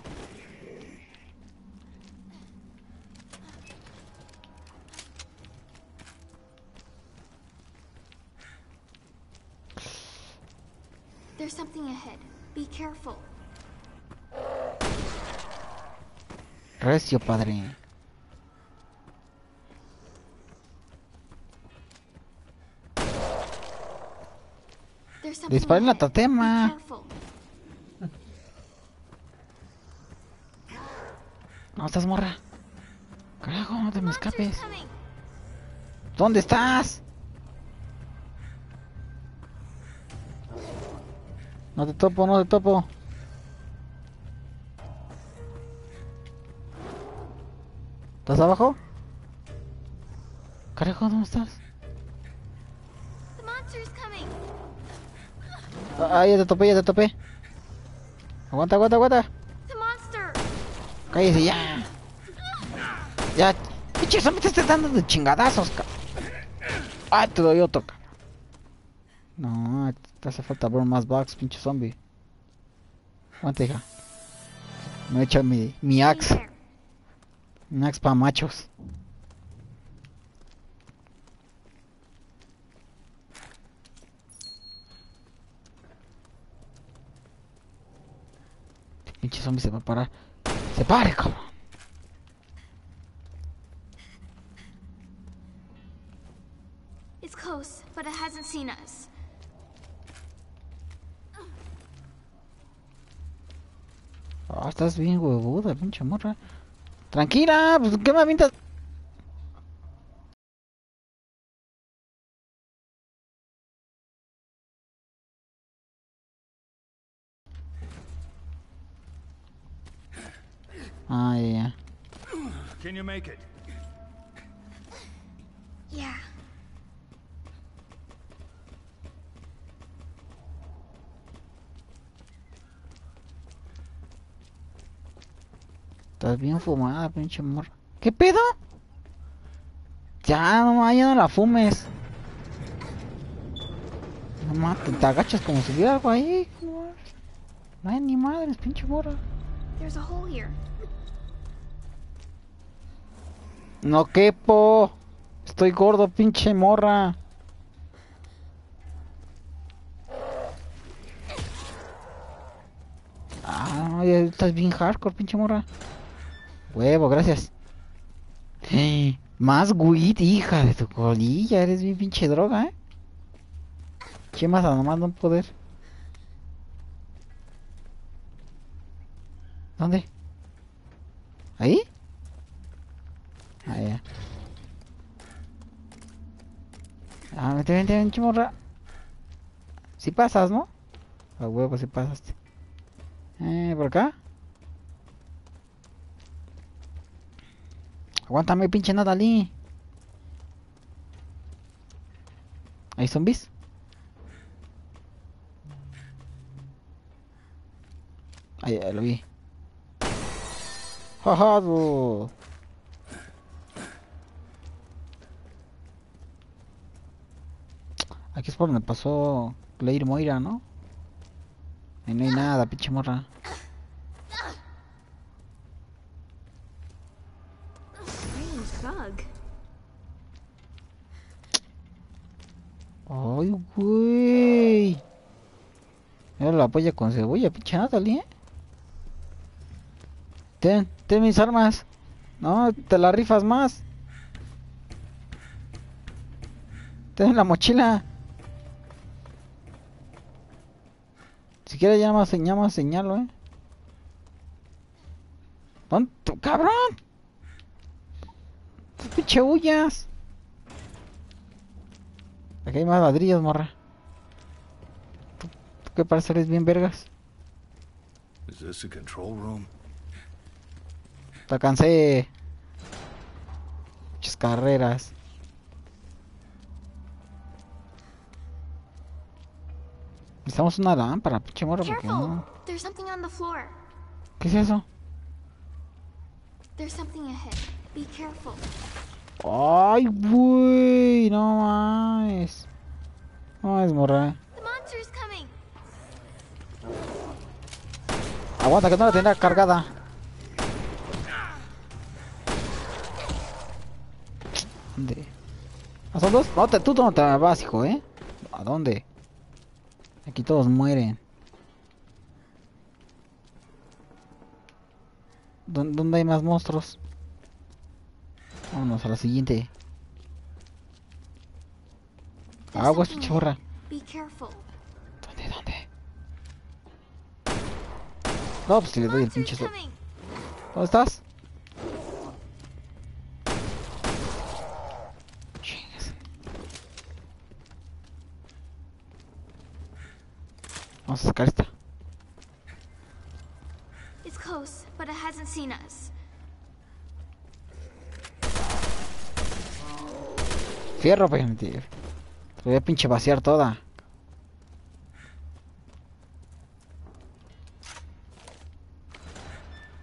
There's something ahead. Be careful. Recio, padre. Disparen la tatema. No estás morra. Carajo, no te me escapes. ¿Dónde estás? No te topo, no te topo. ¿Estás abajo? Carajo, ¿dónde estás? Ah, ya te topé, ya te topé. Aguanta, aguanta, aguanta. Cállese ya. Ya. Pinche zombie te estás dando de chingadazos. Ay, te doy otro, ca. No, te hace falta ver más bugs, pinche zombie. Aguanta, hija. Me echa mi, mi axe. Mi axe para machos. Pinche zombie se va a parar. Se pare, cabrón. It's close, but it hasn't seen us. Ah, estás bien huevuda, pinche morra. Tranquila, pues ¿qué me avientas? You make it? Yeah. Estás bien fumada, pinche morra. ¿Qué pedo? Ya, no, ya no la fumes. No mames, te agachas como si hubiera algo ahí. No, no hay ni madres, pinche morra. There's a hole here. No quepo. Estoy gordo, pinche morra. Ah, no, ya estás bien hardcore, pinche morra. Huevo, gracias. Más weed, hija de tu colilla. Eres bien pinche droga, ¿eh? ¿Qué más nomás no poder? ¿Dónde? ¿Ahí? Ah, ya. Ah, vente, vente, vente, morra. Si pasas, ¿no? A huevo, si pasaste. Eh, ¿por acá? Aguántame, pinche Natalie. ¿Hay zombies? Ahí, lo vi. Jaja, Aquí es por donde pasó Claire Moira, ¿no? Ahí no hay nada, pinche morra. Ay, güey. Era la polla con cebolla, pinche Natalie, ¿eh? Ten, ten mis armas. No, te la rifas más. Ten la mochila. Si quieres ya más señalo, eh. Tú, ¡Cabrón! ¡Tú pinche huyas! Aquí hay más ladrillos, morra. ¿Tú, tú qué parece eres bien vergas? This a control room? Te alcancé. Muchas carreras. Necesitamos una lámpara, pinche morro, no. There's something on the floor. ¿Qué es eso? There's something ahead. Be careful. Ay, güey, no mames. No mames, morra. Aguanta, que no la tenía cargada. ¿Dónde? ¿A son dos? No, te- tú no te vas, hijo, ¿eh? ¿A dónde? Aquí todos mueren. ¿Dó- ¿Dónde hay más monstruos? Vámonos a la siguiente. Be careful. ¿Dónde, dónde? No, pues si le doy el pinche... ¿Dónde estás? Vamos a sacar esta. It's close, but it hasn't seen us. Fierro, pues, tío. Te voy a pinche vaciar toda.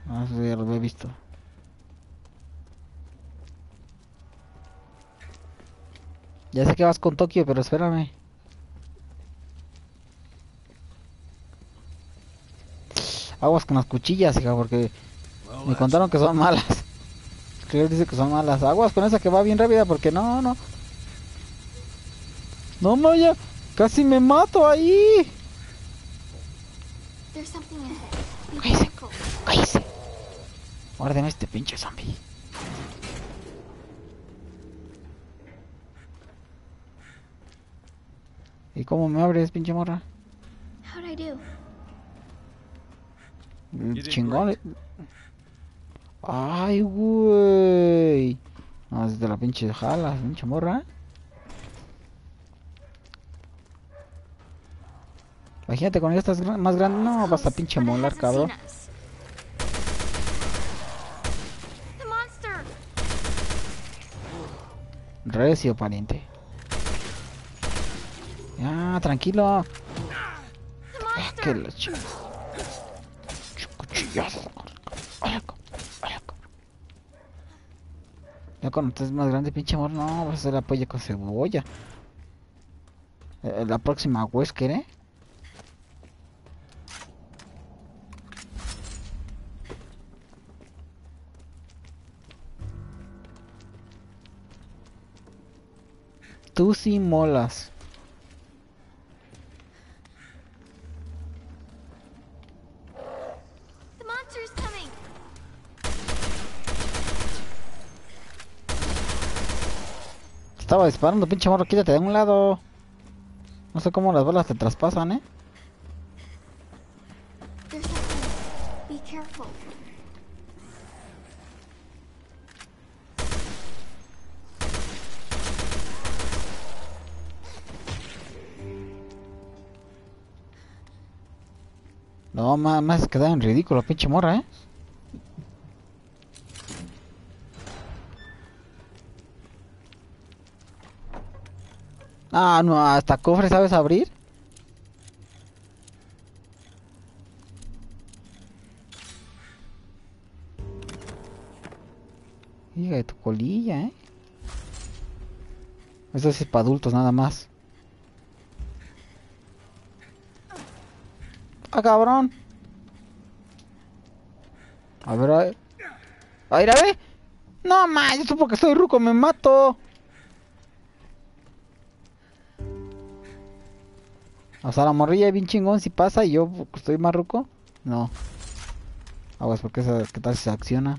Ah, eso ya lo había visto. Ya sé que vas con Tokio, pero espérame. Aguas con las cuchillas, hija, porque me contaron que son malas. Creo dice que son malas. Aguas con esa que va bien rápida porque no, no. No, Maya. Casi me mato ahí. Cállese. Cállese. Guárdeme este pinche zombie. ¿Y cómo me abres, pinche morra? How'd I do? Mm, Chingón. great. Ay, güey. No, desde la pinche jala, pinche morra. Imagínate con estas más grandes. No, vas a Close, pinche molar, cabrón. Recio, pariente. Ya, tranquilo. Ah, que la. Ch- Cuchillazo. Hola, co- hola, co- Ya cuando estés más grande, pinche amor, no, vas a hacer la polla con cebolla. Eh, la próxima Wesker, ¿eh? Tú sí molas. The monster's coming! Estaba disparando, pinche morro, quítate de un lado. No sé cómo las balas te traspasan, ¿eh? No, más, más quedado en ridículo, pinche morra, ¿eh? Ah, no, hasta cofre sabes abrir. Hija de tu colilla, ¿eh? Eso es para adultos nada más. Ah, cabrón. A ver, a ver. A ver, a ver. No, ma, yo porque soy ruco, me mato. O sea, la morrilla es bien chingón si pasa y yo estoy más ruco. No. Aguas, porque esa, ¿qué tal si se acciona?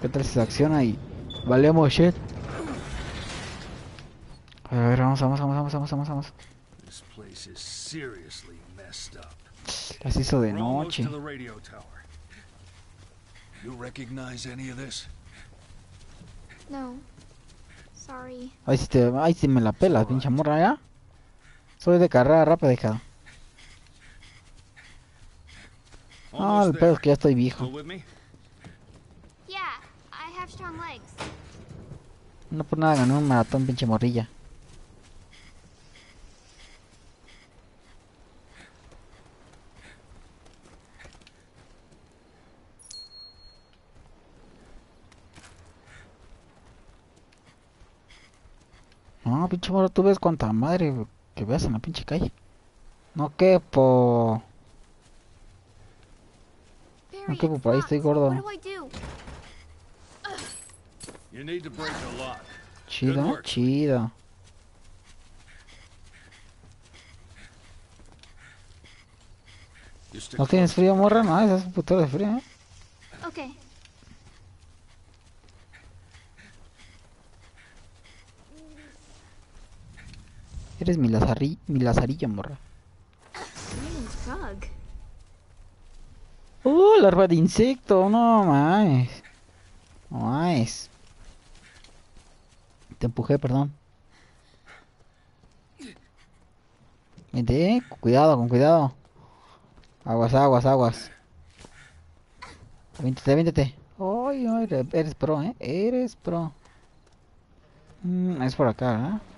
¿Qué tal si se acciona y valemos shit? A ver, vamos, vamos, vamos, vamos, vamos, vamos, vamos. This place is seriously messed up. Las hizo de noche. to the radio tower. You recognize any of this? No. Sorry. Ahí sí, te, ahí sí me la pelas, pinche morra, ¿ya? Soy de carrera rápida, hija. Ah, el pedo es que ya estoy viejo. No por nada ganó un maratón, pinche morrilla. No, pinche morro, tú ves cuánta madre que veas en la pinche calle. No quepo. Barry, quepo por ahí, estoy gordo. What do I do? You need to break the lock. Chido, chido. ¿No tienes frío, morra? No, es un puto de frío, ¿eh? Okay. Eres mi, lazarri mi lazarillo, morra. ¡Uh, larva de insecto! No mames. No mames. Te empujé, perdón. Vente, cuidado, con cuidado. Aguas, aguas, aguas. Véntete, véntete. Ay, eres pro, ¿eh? Eres pro. Mm, es por acá, ¿eh?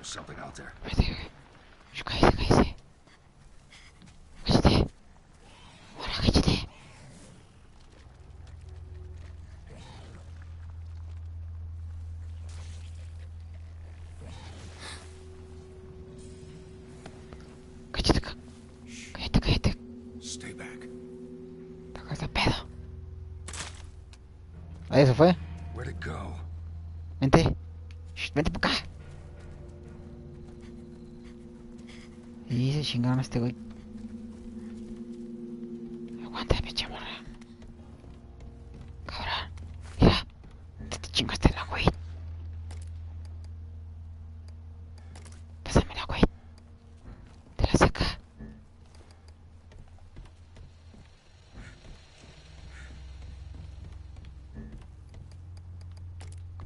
There's something out there. Vete, güey. Shh, Cállate, cállate. Cállate. Ahora, cállate. Cállate, ca- cállate, cállate. Stay back. Te de pedo. Ahí se fue. Chingaron a este güey. Aguanta, pinche morra. Cabrón. Mira. Te, te chingaste la güey. Pásame la güey. Te la saca.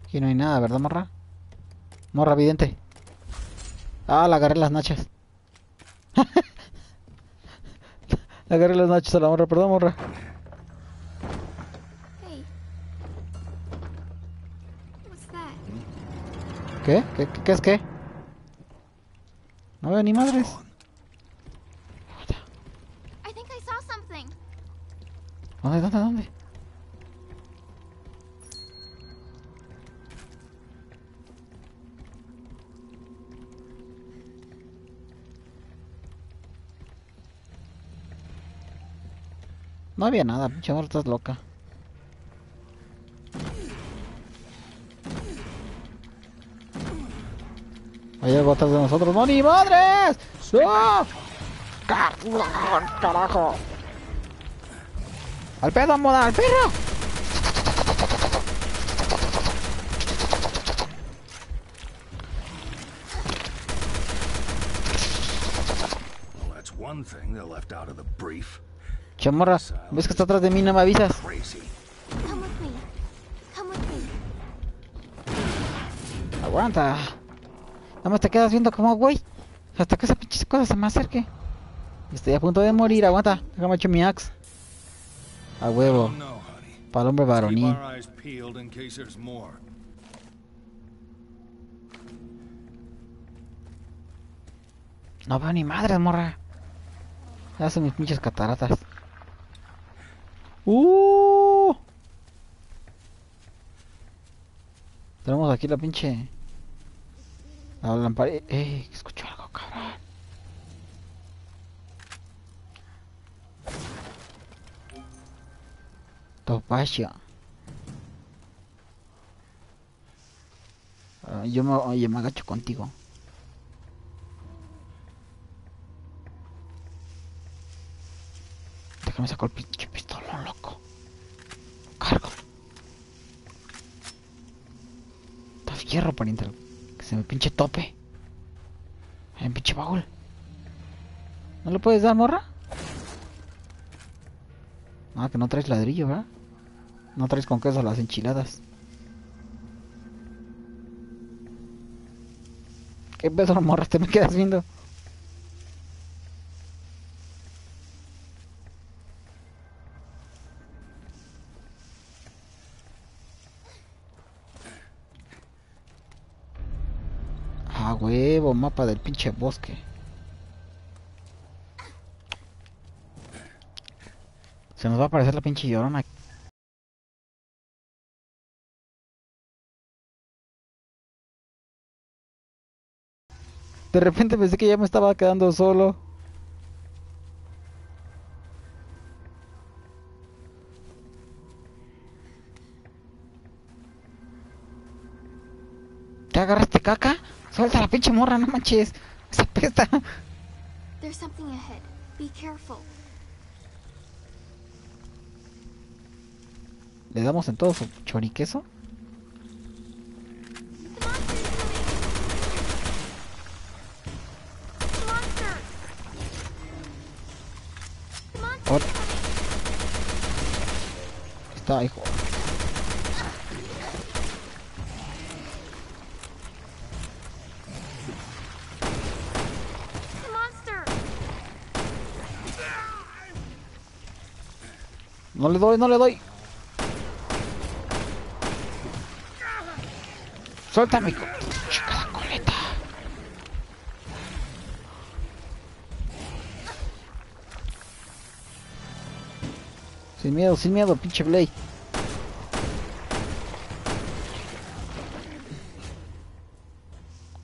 Aquí no hay nada, ¿verdad, morra? Morra vidente. Ah, la agarré las nachas. Le agarré las nachas a la morra, perdón, morra. Hey. ¿Qué? ¿Qué, qué, qué es qué? No veo ni madres. I think I saw something. ¿Dónde, dónde, No había nada, pinche estás loca. Hay algo atrás de nosotros. ¡No, ni madres! ¡No! ¡Car- ¡Carajo! ¡Al pedo, moda! ¡Al perro! Well, that's one thing they left out of the brief. Chamorra, ¿ves que está atrás de mí? No me avisas. Aguanta. Nada más te quedas viendo como güey. Hasta que esa pinche cosa se me acerque. Estoy a punto de morir, aguanta. Déjame echar mi axe. A huevo. Para el hombre varonil. No veo ni madres, morra. Son mis pinches cataratas. ¡Uh! Tenemos aquí la pinche. La lámpara. ¡Eh! Escucho algo, cabrón. Topacio. Ah, yo me, oye, me agacho contigo. Déjame sacar el pinche pistolón, loco. Cargo. Está fierro, pariente. Que se me pinche tope. En pinche baúl. ¿No le puedes dar, morra? Ah, que no traes ladrillo, ¿verdad? No traes con queso las enchiladas. ¿Qué pedo, morra? Te me quedas viendo. Mapa del pinche bosque. Se nos va a aparecer la pinche llorona. De repente pensé que ya me estaba quedando solo. ¿Te agarraste caca? Suelta la pinche morra, no manches. Esa pesta. There's something ahead. Be careful. Le damos en todo su choriqueso. Está, hijo. Monster! No le doy, no le doy. Suéltame, hijo. Chica coleta. Sin miedo, sin miedo, pinche Blade.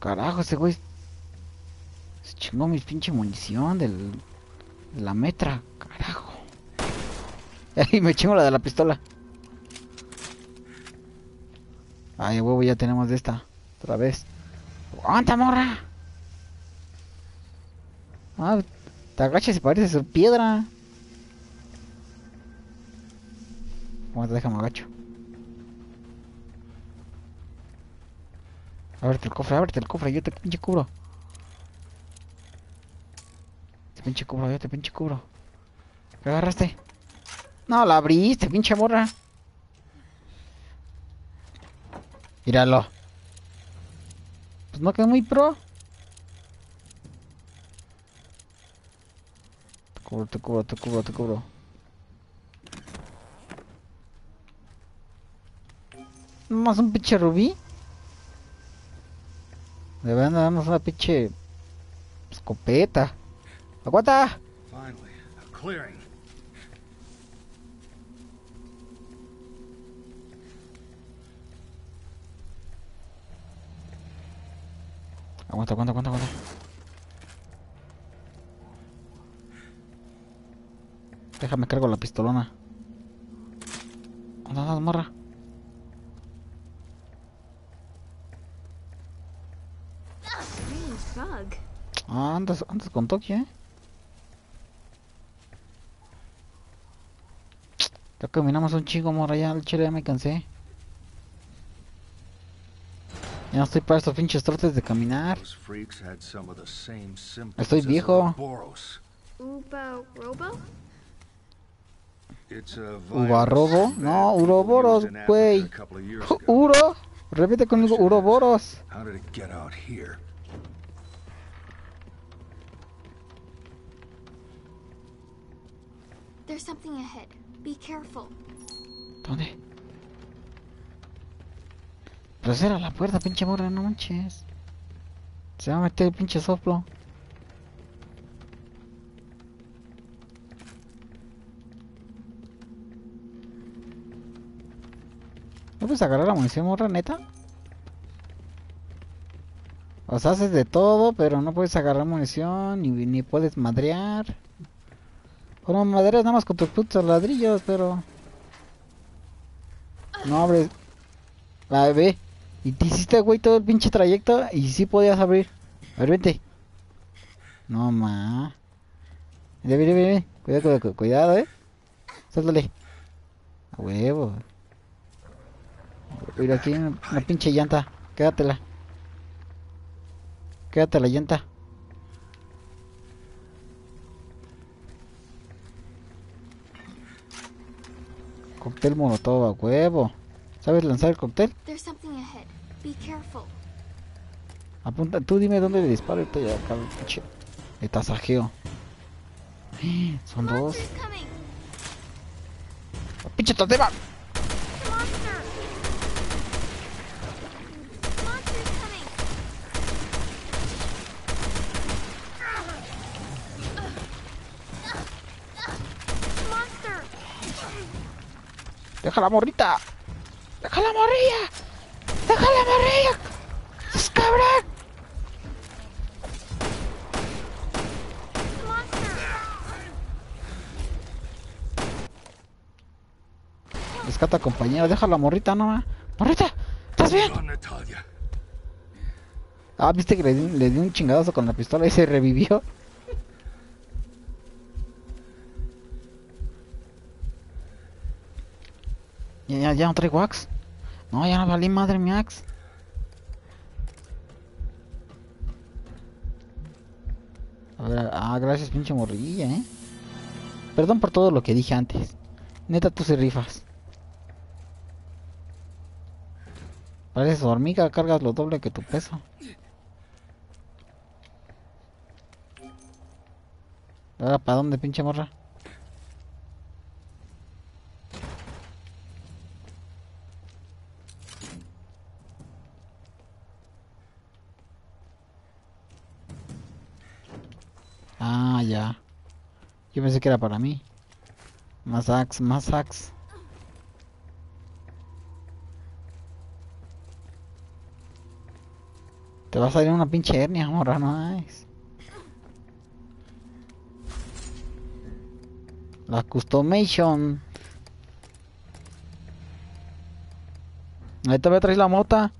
Carajo, ese güey se chingó mi pinche munición del, de la metra. Y me chingo la de la pistola. Ay, huevo, ya tenemos de esta. Otra vez. ¡Aguanta, morra! Ah, te agachas y parece ser piedra. Aguanta, déjame agacho. Ábrete el cofre, ábrete el cofre, yo te pinche cubro. Te pinche cubro, yo te pinche cubro. ¿Qué agarraste? No, la abriste, pinche morra. Míralo. Pues no quedó muy pro. Te cubro, te cubro, te cubro, te cubro. Más un pinche rubí. De verdad, damos una pinche escopeta. ¡Aguanta! Finally, a clearing. Aguanta, aguanta, aguanta, aguanta. Déjame cargo la pistolona. Anda, anda, morra. Ah, andas, andas con Tokio, eh. Ya caminamos un chingo, morra, ya el chile ya me cansé. Ya no estoy para estos pinches trotes de caminar. Estoy viejo. Boros. Ubo Robo? It's a ¿Ubarrobo? virus No, uroboros, güey. Uro. Repite conmigo, uroboros. How Pero cierra la puerta, pinche morra, no manches. Se va a meter el pinche soplo. ¿No puedes agarrar la munición, morra, neta? O sea, haces de todo, pero no puedes agarrar munición, ni, ni puedes madrear. Bueno, madreas nada más con tus putos ladrillos, pero... No abres. A ver, ve. Y te hiciste, güey, todo el pinche trayecto y sí podías abrir. A ver, vente. No, ma. Mira, mira, mira. Cuidado, cuidado, cuidado, eh. Suéltale. A huevo. Mira, aquí una pinche llanta. Quédatela. Quédate la llanta. Cóctel molotov a huevo. ¿Sabes lanzar el cóctel? Apunta, tú dime dónde le disparo y te acá el tasajeo. Son dos. Oh, ¡Pinche totema! ¡Deja la morrita! Deja la morrilla. Deja la morrilla. Es cabrón. Rescata compañero, deja la morrita nomás. Morrita, ¿estás bien? Ah, viste que le di, le di un chingadazo con la pistola y se revivió. Ya, ya, ya no traigo axe. No, ya no valí madre mi axe. Ah, gracias pinche morrilla, eh. Perdón por todo lo que dije antes. Neta, tú se rifas. Pareces hormiga, cargas lo doble que tu peso. Ahora, ¿para dónde, pinche morra? Ah, ya. Yo pensé que era para mí. Más axe, más axe. Te va a salir una pinche hernia, morra, no. La customation. Ahí te voy a traer la mota.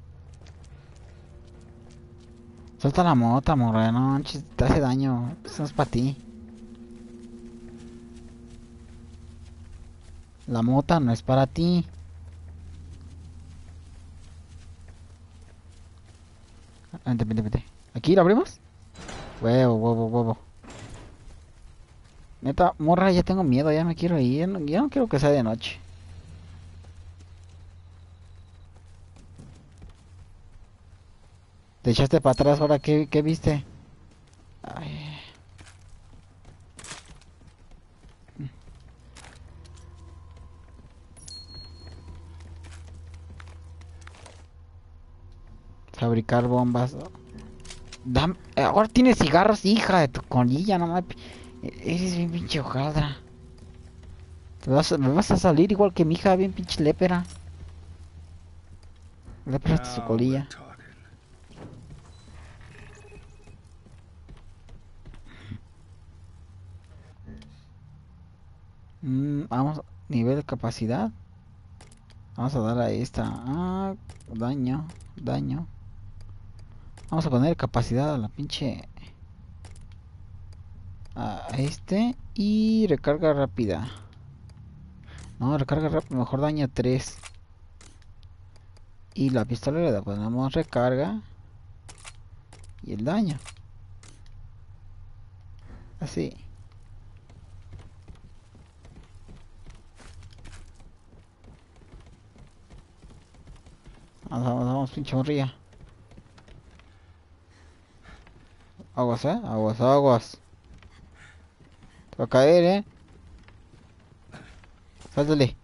Suelta la mota, morra, no te hace daño. Eso no es para ti. La mota no es para ti. Vente, vente, vente. ¿Aquí la abrimos? Huevo, huevo, huevo. Neta, morra, ya tengo miedo, ya me quiero ir. no- Ya no quiero que sea de noche. Te echaste para atrás, ahora qué, qué viste? Ay. Fabricar bombas. Dam- eh, ahora tienes cigarros, hija de tu colilla, no mames. E- Eres bien pinche hojaldra. Te vas a- me vas a salir igual que mi hija, bien pinche lépera. Lépera hasta su Now colilla. Mm, vamos, nivel de capacidad. Vamos a dar a esta. Ah, daño, daño. Vamos a poner capacidad a la pinche. A este. Y recarga rápida. No, recarga rápida. Mejor daño 3. Y la pistola le ponemos recarga. Y el daño. Así. Vamos, vamos, vamos, pinche morrilla. Aguas, eh. Aguas, aguas. Te va a caer, eh. Sáltale.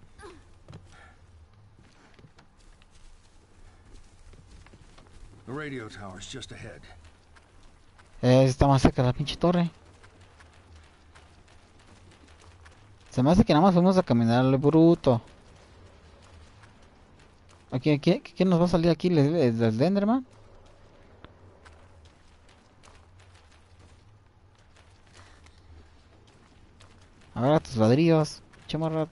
The radio tower's just ahead. Eh, está más cerca de la pinche torre. Se me hace que nada más vamos a caminar al bruto. Aquí, aquí, ¿qué nos va a salir aquí? ¿El, el, el Enderman? Ahora tus ladrillos, chamarra.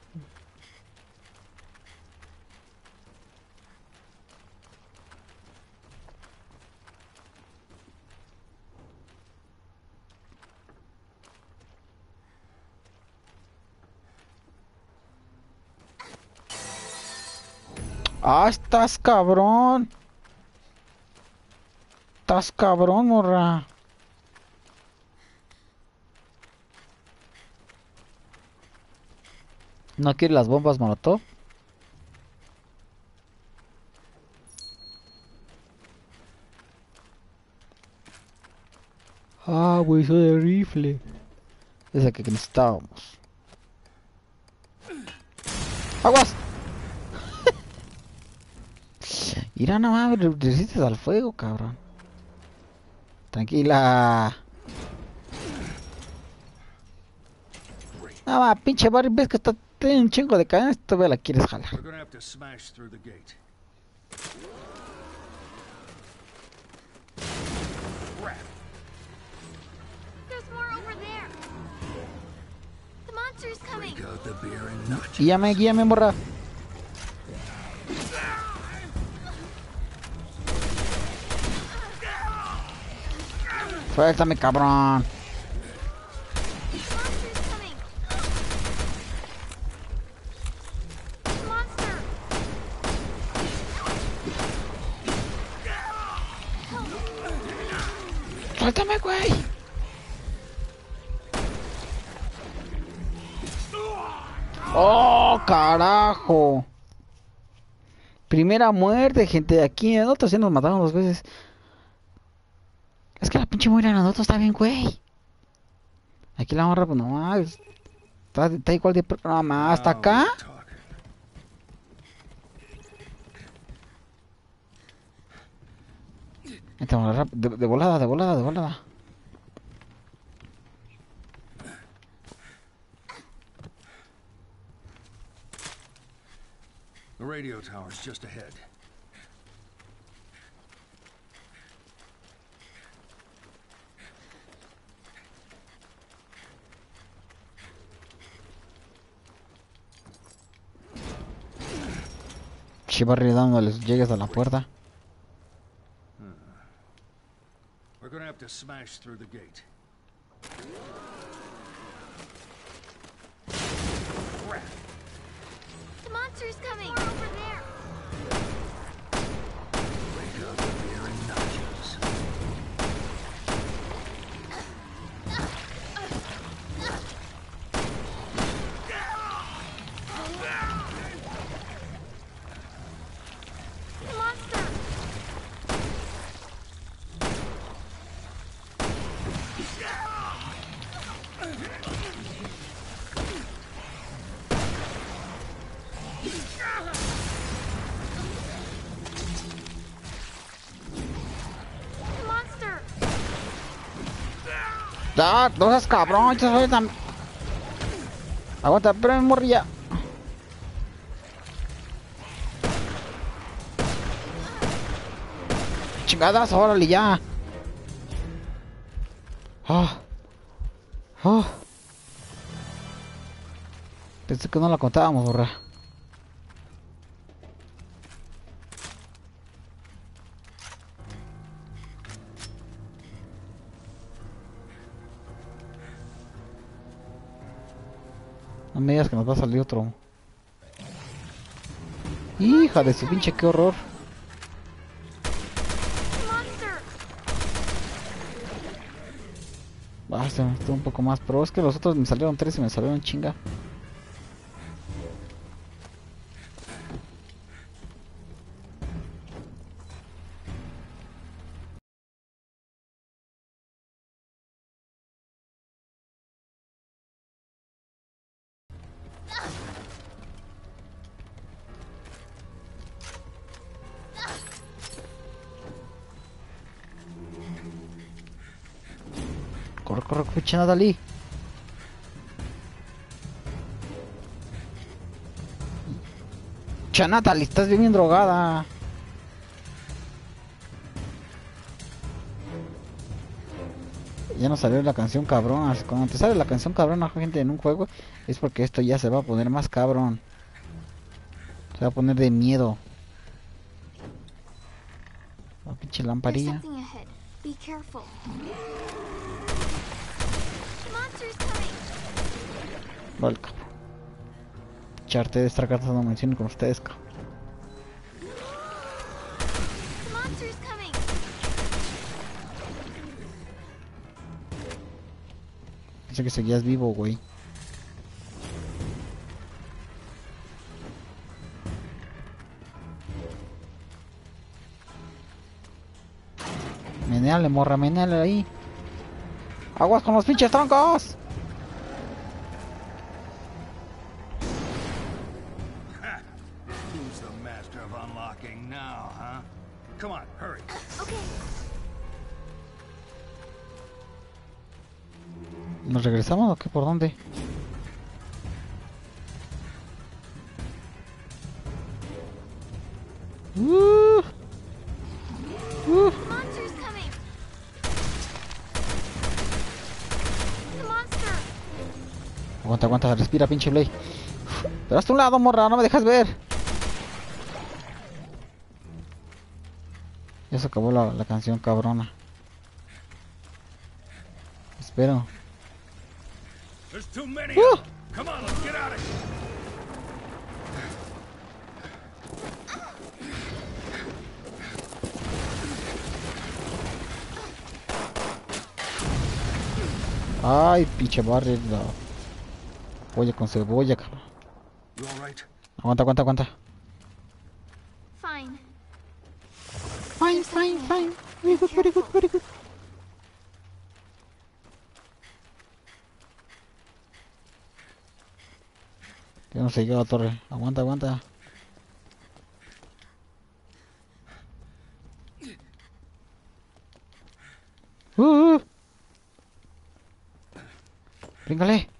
Ah, estás cabrón. Estás cabrón, morra. ¿No quiere las bombas molotov? Ah, hueso de rifle. Esa que necesitábamos. ¡Aguas! Mira, mames, re- resistes al fuego, cabrón. Tranquila. No, ma, pinche Barry, ves que está tiene un chingo de cadenas, todavía la quieres jalar. We're gonna have Suéltame, cabrón. Suéltame, güey. Oh, carajo. Primera muerte, gente. Aquí en nosotros sí nos mataron dos veces. Pinche de nosotros está bien, güey. Aquí la morra, pues nomás. Está, está igual de. Nada más, hasta Now acá. rap- de, de volada, de volada, de volada. The radio tower's just ahead. Chivarri dándoles llegues a la puerta. We're gonna have to smash through the gate. Crap. The monster's coming. Ya, no seas cabrón, ya soy tan... Aguanta, espérame, morrilla. Chingadas, órale ya. Ah. Ah. Pensé que no la contábamos, borra. Va a salir otro. Hija de su pinche, qué horror. Monster. Ah, me un poco más pro. Es que los otros me salieron tres y me salieron chinga. Pinche Natalie. Estás bien, drogada. Ya nos salió la canción cabrón. Cuando te sale la canción cabrón gente en un juego, es porque esto ya se va a poner más cabrón. Se va a poner de miedo. La pinche There's lamparilla. something ahead. Be careful. The monster's coming. Vale. Charte de esta carta no menciono con ustedes, coming. Pensé que seguías vivo, güey. Meneale, morra, meneale ahí. ¡Aguas con los pinches troncos! ¿Nos regresamos o qué? ¿Por dónde? Uh. Aguanta, respira, pinche Blade. Pero hasta un lado, morra, no me dejas ver. Ya se acabó la, la canción cabrona. Espero. Uh. Ay, pinche barrio. Polla con cebolla, cabrón. You all right? Aguanta, aguanta, aguanta. Fine. Fine, fine, fine. Very good, very good, very good. Ya no se llega a la torre. Aguanta, aguanta. Uh, uh. Bríncale.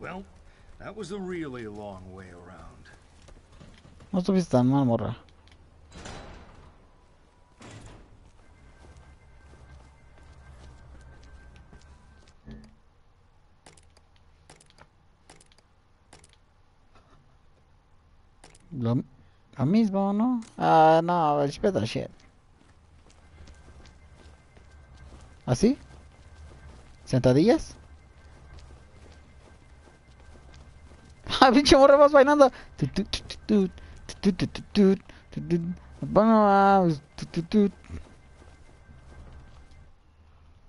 Well, that was a really long way around. No estuviste tan mal, morra. Lo, lo mismo, ¿no? Ah, no, respect that shit. ¿Así? ¿Sentadillas? ¡Ah, pinche morra, vas bailando!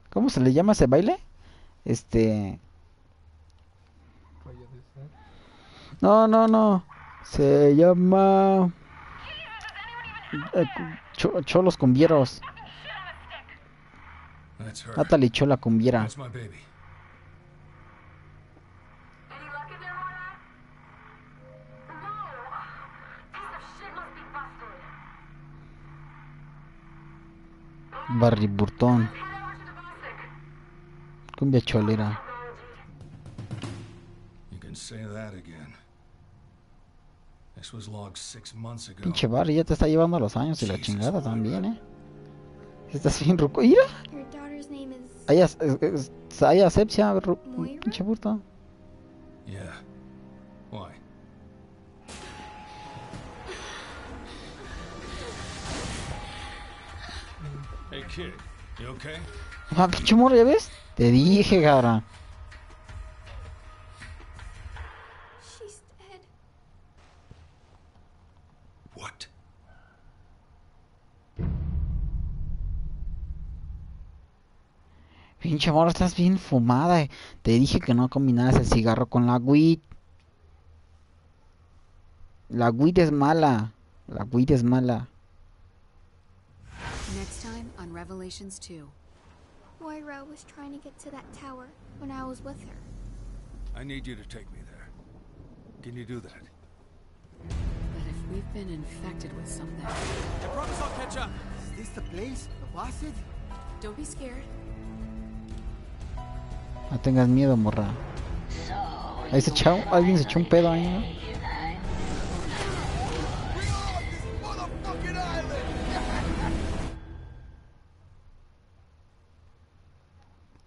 ¿Cómo se le llama ese baile? Este... No, no, no. Se llama... Cholos con vieros. Natalie Chola cumbiera. Barry Burton. Cumbia cholera. You can say that again. This was logged six months ago. Pinche Barry ya te está llevando los años y la chingada también, eh. Estás bien ruco. ¡Mira! Hay, hay asepsia, pinche burto. Yeah. Why? Hey kid, you okay? Ah, pinche morro, ¿ya ves? Te dije, cabrón. Pinche morro, estás bien fumada. eh. Te dije que no combinaras el cigarro con la weed. La weed es mala. La weed es mala. Next time on Revelations 2. Moira was trying to get to that tower when I was with her. I need you to take me there. Can you do that? But if we've been infected with something. I promise I'll catch up. Is this the place? The Placid? Don't be scared. No tengas miedo, morra. Ahí se echó, alguien se echó un pedo ahí, ¿no?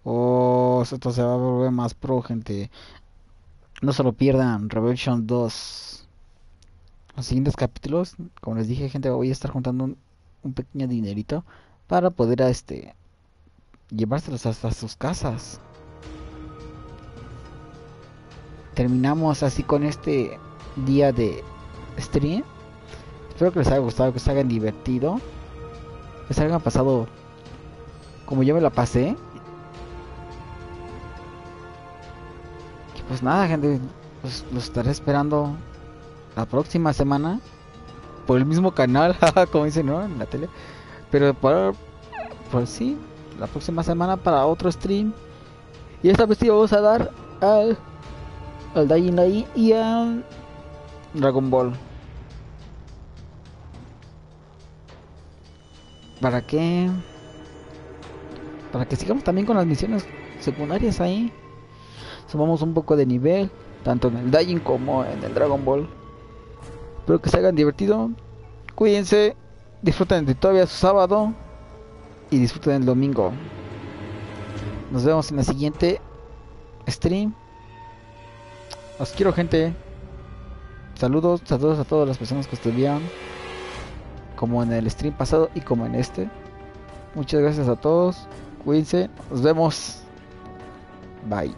Oh, esto se va a volver más pro, gente. No se lo pierdan, Revolution 2. Los siguientes capítulos, como les dije, gente, voy a estar juntando un, pequeño dinerito para poder este llevárselos hasta sus casas. Terminamos así con este día de stream. Espero que les haya gustado, que se hayan divertido, que se hayan pasado como yo me la pasé. Y pues nada, gente, pues los estaré esperando la próxima semana por el mismo canal, como dicen, ¿no? En la tele. Pero por, por sí, la próxima semana para otro stream. Y esta vez sí vamos a dar al, al Dying Light y al Dragon Ball. ¿Para qué? Para que sigamos también con las misiones secundarias ahí. Sumamos un poco de nivel, tanto en el Dying como en el Dragon Ball. Espero que se hayan divertido. Cuídense. Disfruten de todavía su sábado. Y disfruten el domingo. Nos vemos en la siguiente stream. Os quiero gente. Saludos, saludos a todas las personas que estuvieron. Como en el stream pasado y como en este. Muchas gracias a todos. Cuídense. Nos vemos. Bye.